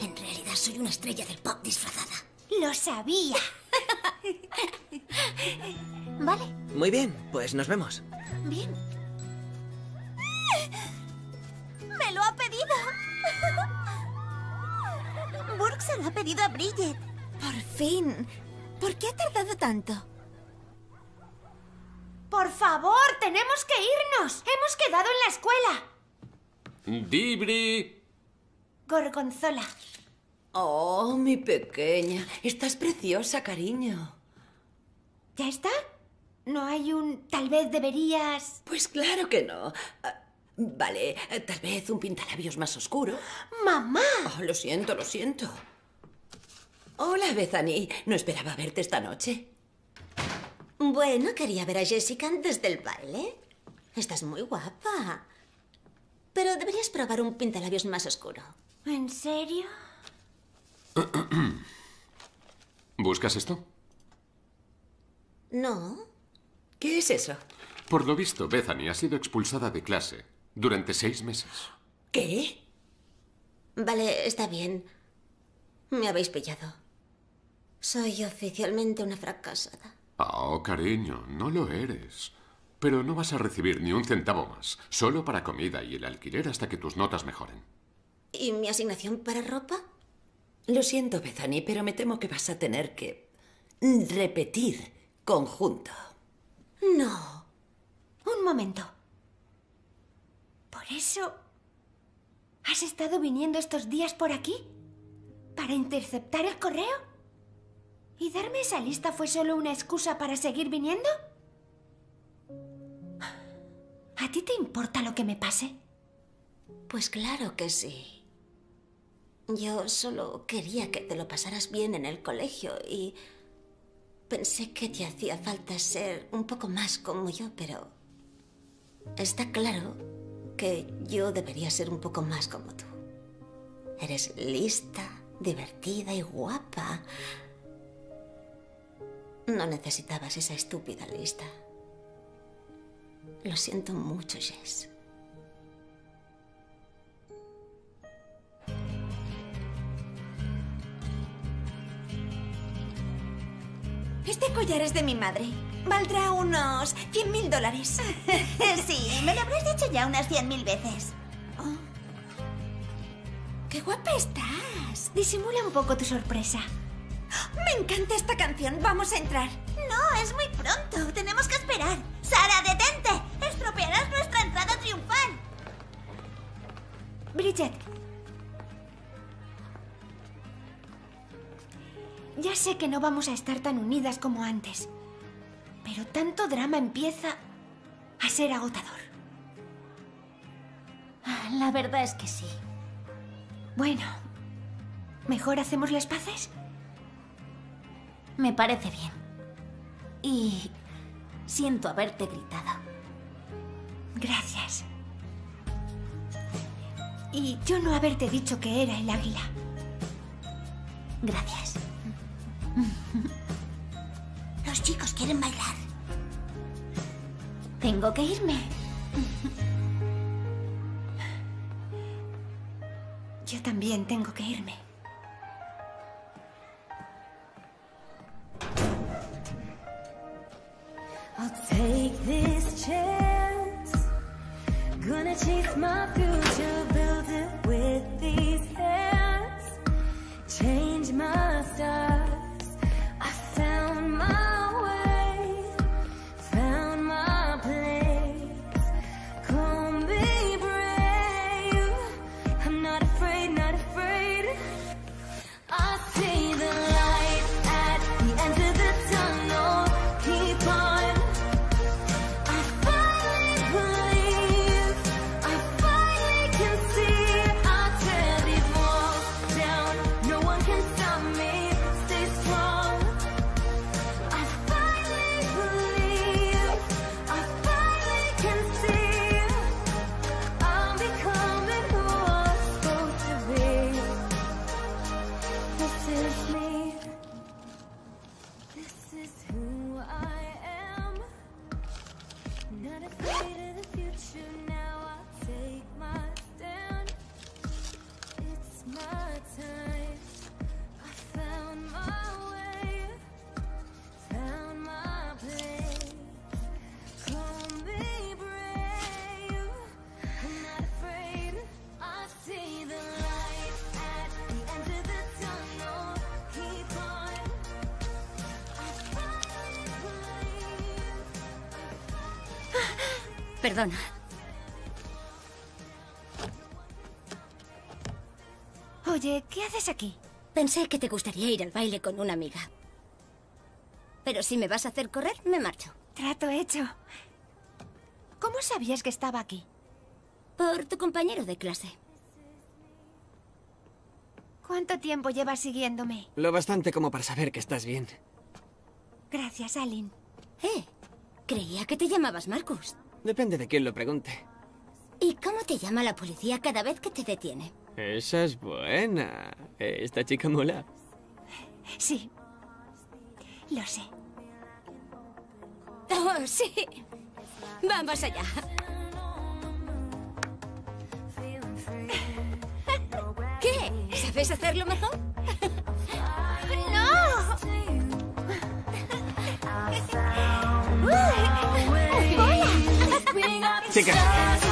Speaker 10: En realidad soy una estrella del pop disfrazada.
Speaker 3: Lo sabía. [laughs] [laughs]
Speaker 10: Vale.
Speaker 8: Muy bien, pues nos vemos.
Speaker 10: Bien.
Speaker 11: ¡Me lo ha pedido! Burke se lo ha pedido a Bridget.
Speaker 20: Por fin. ¿Por qué ha tardado tanto?
Speaker 3: Por favor, tenemos que irnos. Hemos quedado en la escuela.
Speaker 4: Dibri.
Speaker 3: Gorgonzola.
Speaker 2: Oh, mi pequeña. Estás preciosa, cariño.
Speaker 3: ¿Ya está? ¿No hay un tal vez deberías...
Speaker 2: Pues claro que no. Vale, eh, tal vez un pintalabios más oscuro.
Speaker 3: ¡Mamá!
Speaker 2: Oh, lo siento, lo siento. Hola, Bethany. No esperaba verte esta noche.
Speaker 5: Bueno, quería ver a Jessica antes del baile. Estás muy guapa. Pero deberías probar un pintalabios más oscuro.
Speaker 3: ¿En serio? [clears throat]
Speaker 4: ¿Buscas esto?
Speaker 5: No.
Speaker 2: ¿Qué es eso?
Speaker 4: Por lo visto, Bethany ha sido expulsada de clase durante seis meses.
Speaker 2: ¿Qué?
Speaker 5: Vale, está bien. Me habéis pillado. Soy oficialmente una fracasada.
Speaker 4: Oh, cariño, no lo eres. Pero no vas a recibir ni un centavo más, solo para comida y el alquiler hasta que tus notas mejoren.
Speaker 5: ¿Y mi asignación para ropa?
Speaker 2: Lo siento, Bethany, pero me temo que vas a tener que repetir conjunto.
Speaker 5: No.
Speaker 3: Un momento. ¿Por eso has estado viniendo estos días por aquí? ¿Para interceptar el correo? ¿Y darme esa lista fue solo una excusa para seguir viniendo? ¿A ti te importa lo que me pase?
Speaker 5: Pues claro que sí. Yo solo quería que te lo pasaras bien en el colegio y pensé que te hacía falta ser un poco más como yo, pero está claro que yo debería ser un poco más como tú. Eres lista, divertida y guapa. No necesitabas esa estúpida lista. Lo siento mucho, Jess.
Speaker 20: Este collar es de mi madre. Valdrá unos 100 mil dólares. [laughs] sí, me lo habrás dicho ya unas 100 mil veces.
Speaker 3: Oh.
Speaker 20: ¡Qué guapa estás!
Speaker 3: Disimula un poco tu sorpresa.
Speaker 20: Me encanta esta canción. Vamos a entrar. No, es muy pronto. Tenemos que esperar. Sara, detente. Estropearás nuestra entrada triunfal.
Speaker 3: Bridget. Ya sé que no vamos a estar tan unidas como antes, pero tanto drama empieza a ser agotador.
Speaker 6: La verdad es que sí.
Speaker 3: Bueno, ¿mejor hacemos las paces?
Speaker 6: Me parece bien. Y siento haberte gritado.
Speaker 3: Gracias. Y yo no haberte dicho que era el águila.
Speaker 6: Gracias. [laughs]
Speaker 20: Los chicos quieren bailar.
Speaker 6: Tengo que irme.
Speaker 3: Yo también tengo que irme.
Speaker 7: I'll take this chance. Gonna chase my future, build it with these hands. Change my stars.
Speaker 10: Perdona.
Speaker 3: Oye, ¿qué haces aquí?
Speaker 10: Pensé que te gustaría ir al baile con una amiga. Pero si me vas a hacer correr, me marcho.
Speaker 3: Trato hecho. ¿Cómo sabías que estaba aquí?
Speaker 10: Por tu compañero de clase.
Speaker 3: ¿Cuánto tiempo llevas siguiéndome?
Speaker 13: Lo bastante como para saber que estás bien.
Speaker 3: Gracias, Aline.
Speaker 10: Eh, creía que te llamabas Marcus.
Speaker 13: Depende de quién lo pregunte.
Speaker 10: ¿Y cómo te llama la policía cada vez que te detiene?
Speaker 13: Esa es buena. Esta chica mola.
Speaker 3: Sí. Lo sé.
Speaker 10: Oh, sí. Vamos allá. ¿Qué? ¿Sabes hacerlo mejor? [laughs]
Speaker 13: Chicas. [laughs]
Speaker 7: Take care.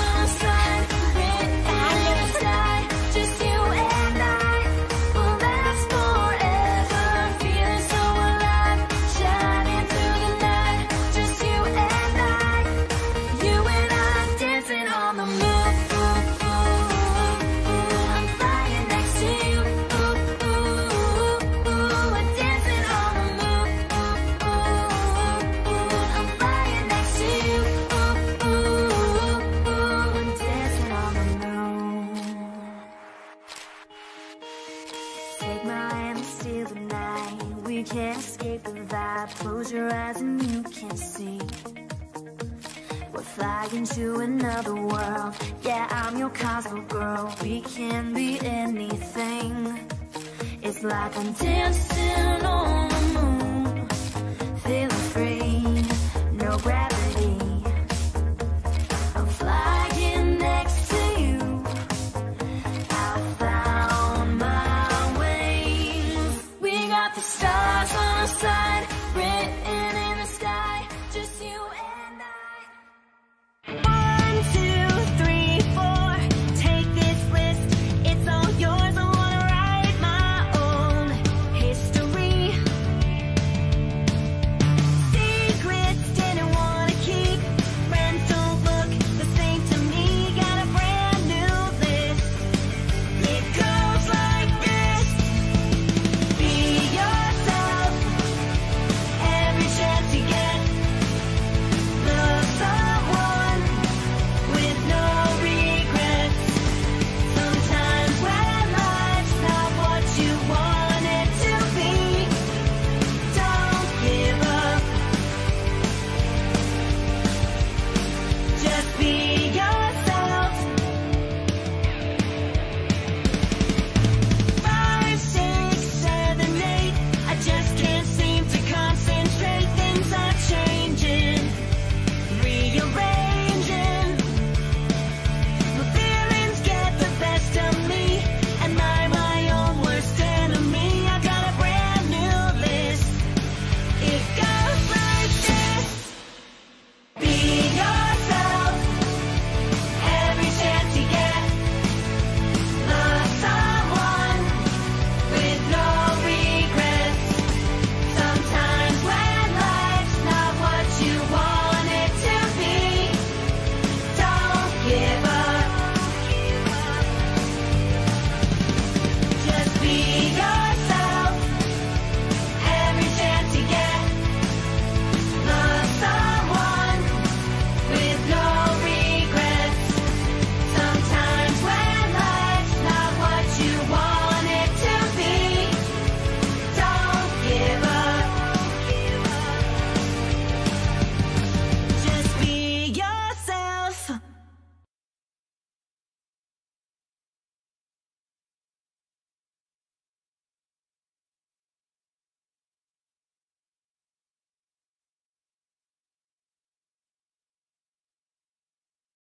Speaker 7: your eyes and you can't see. We're flying to another world. Yeah, I'm your cosmo girl. We can be anything. It's like I'm dancing on the moon Feeling free, no gravity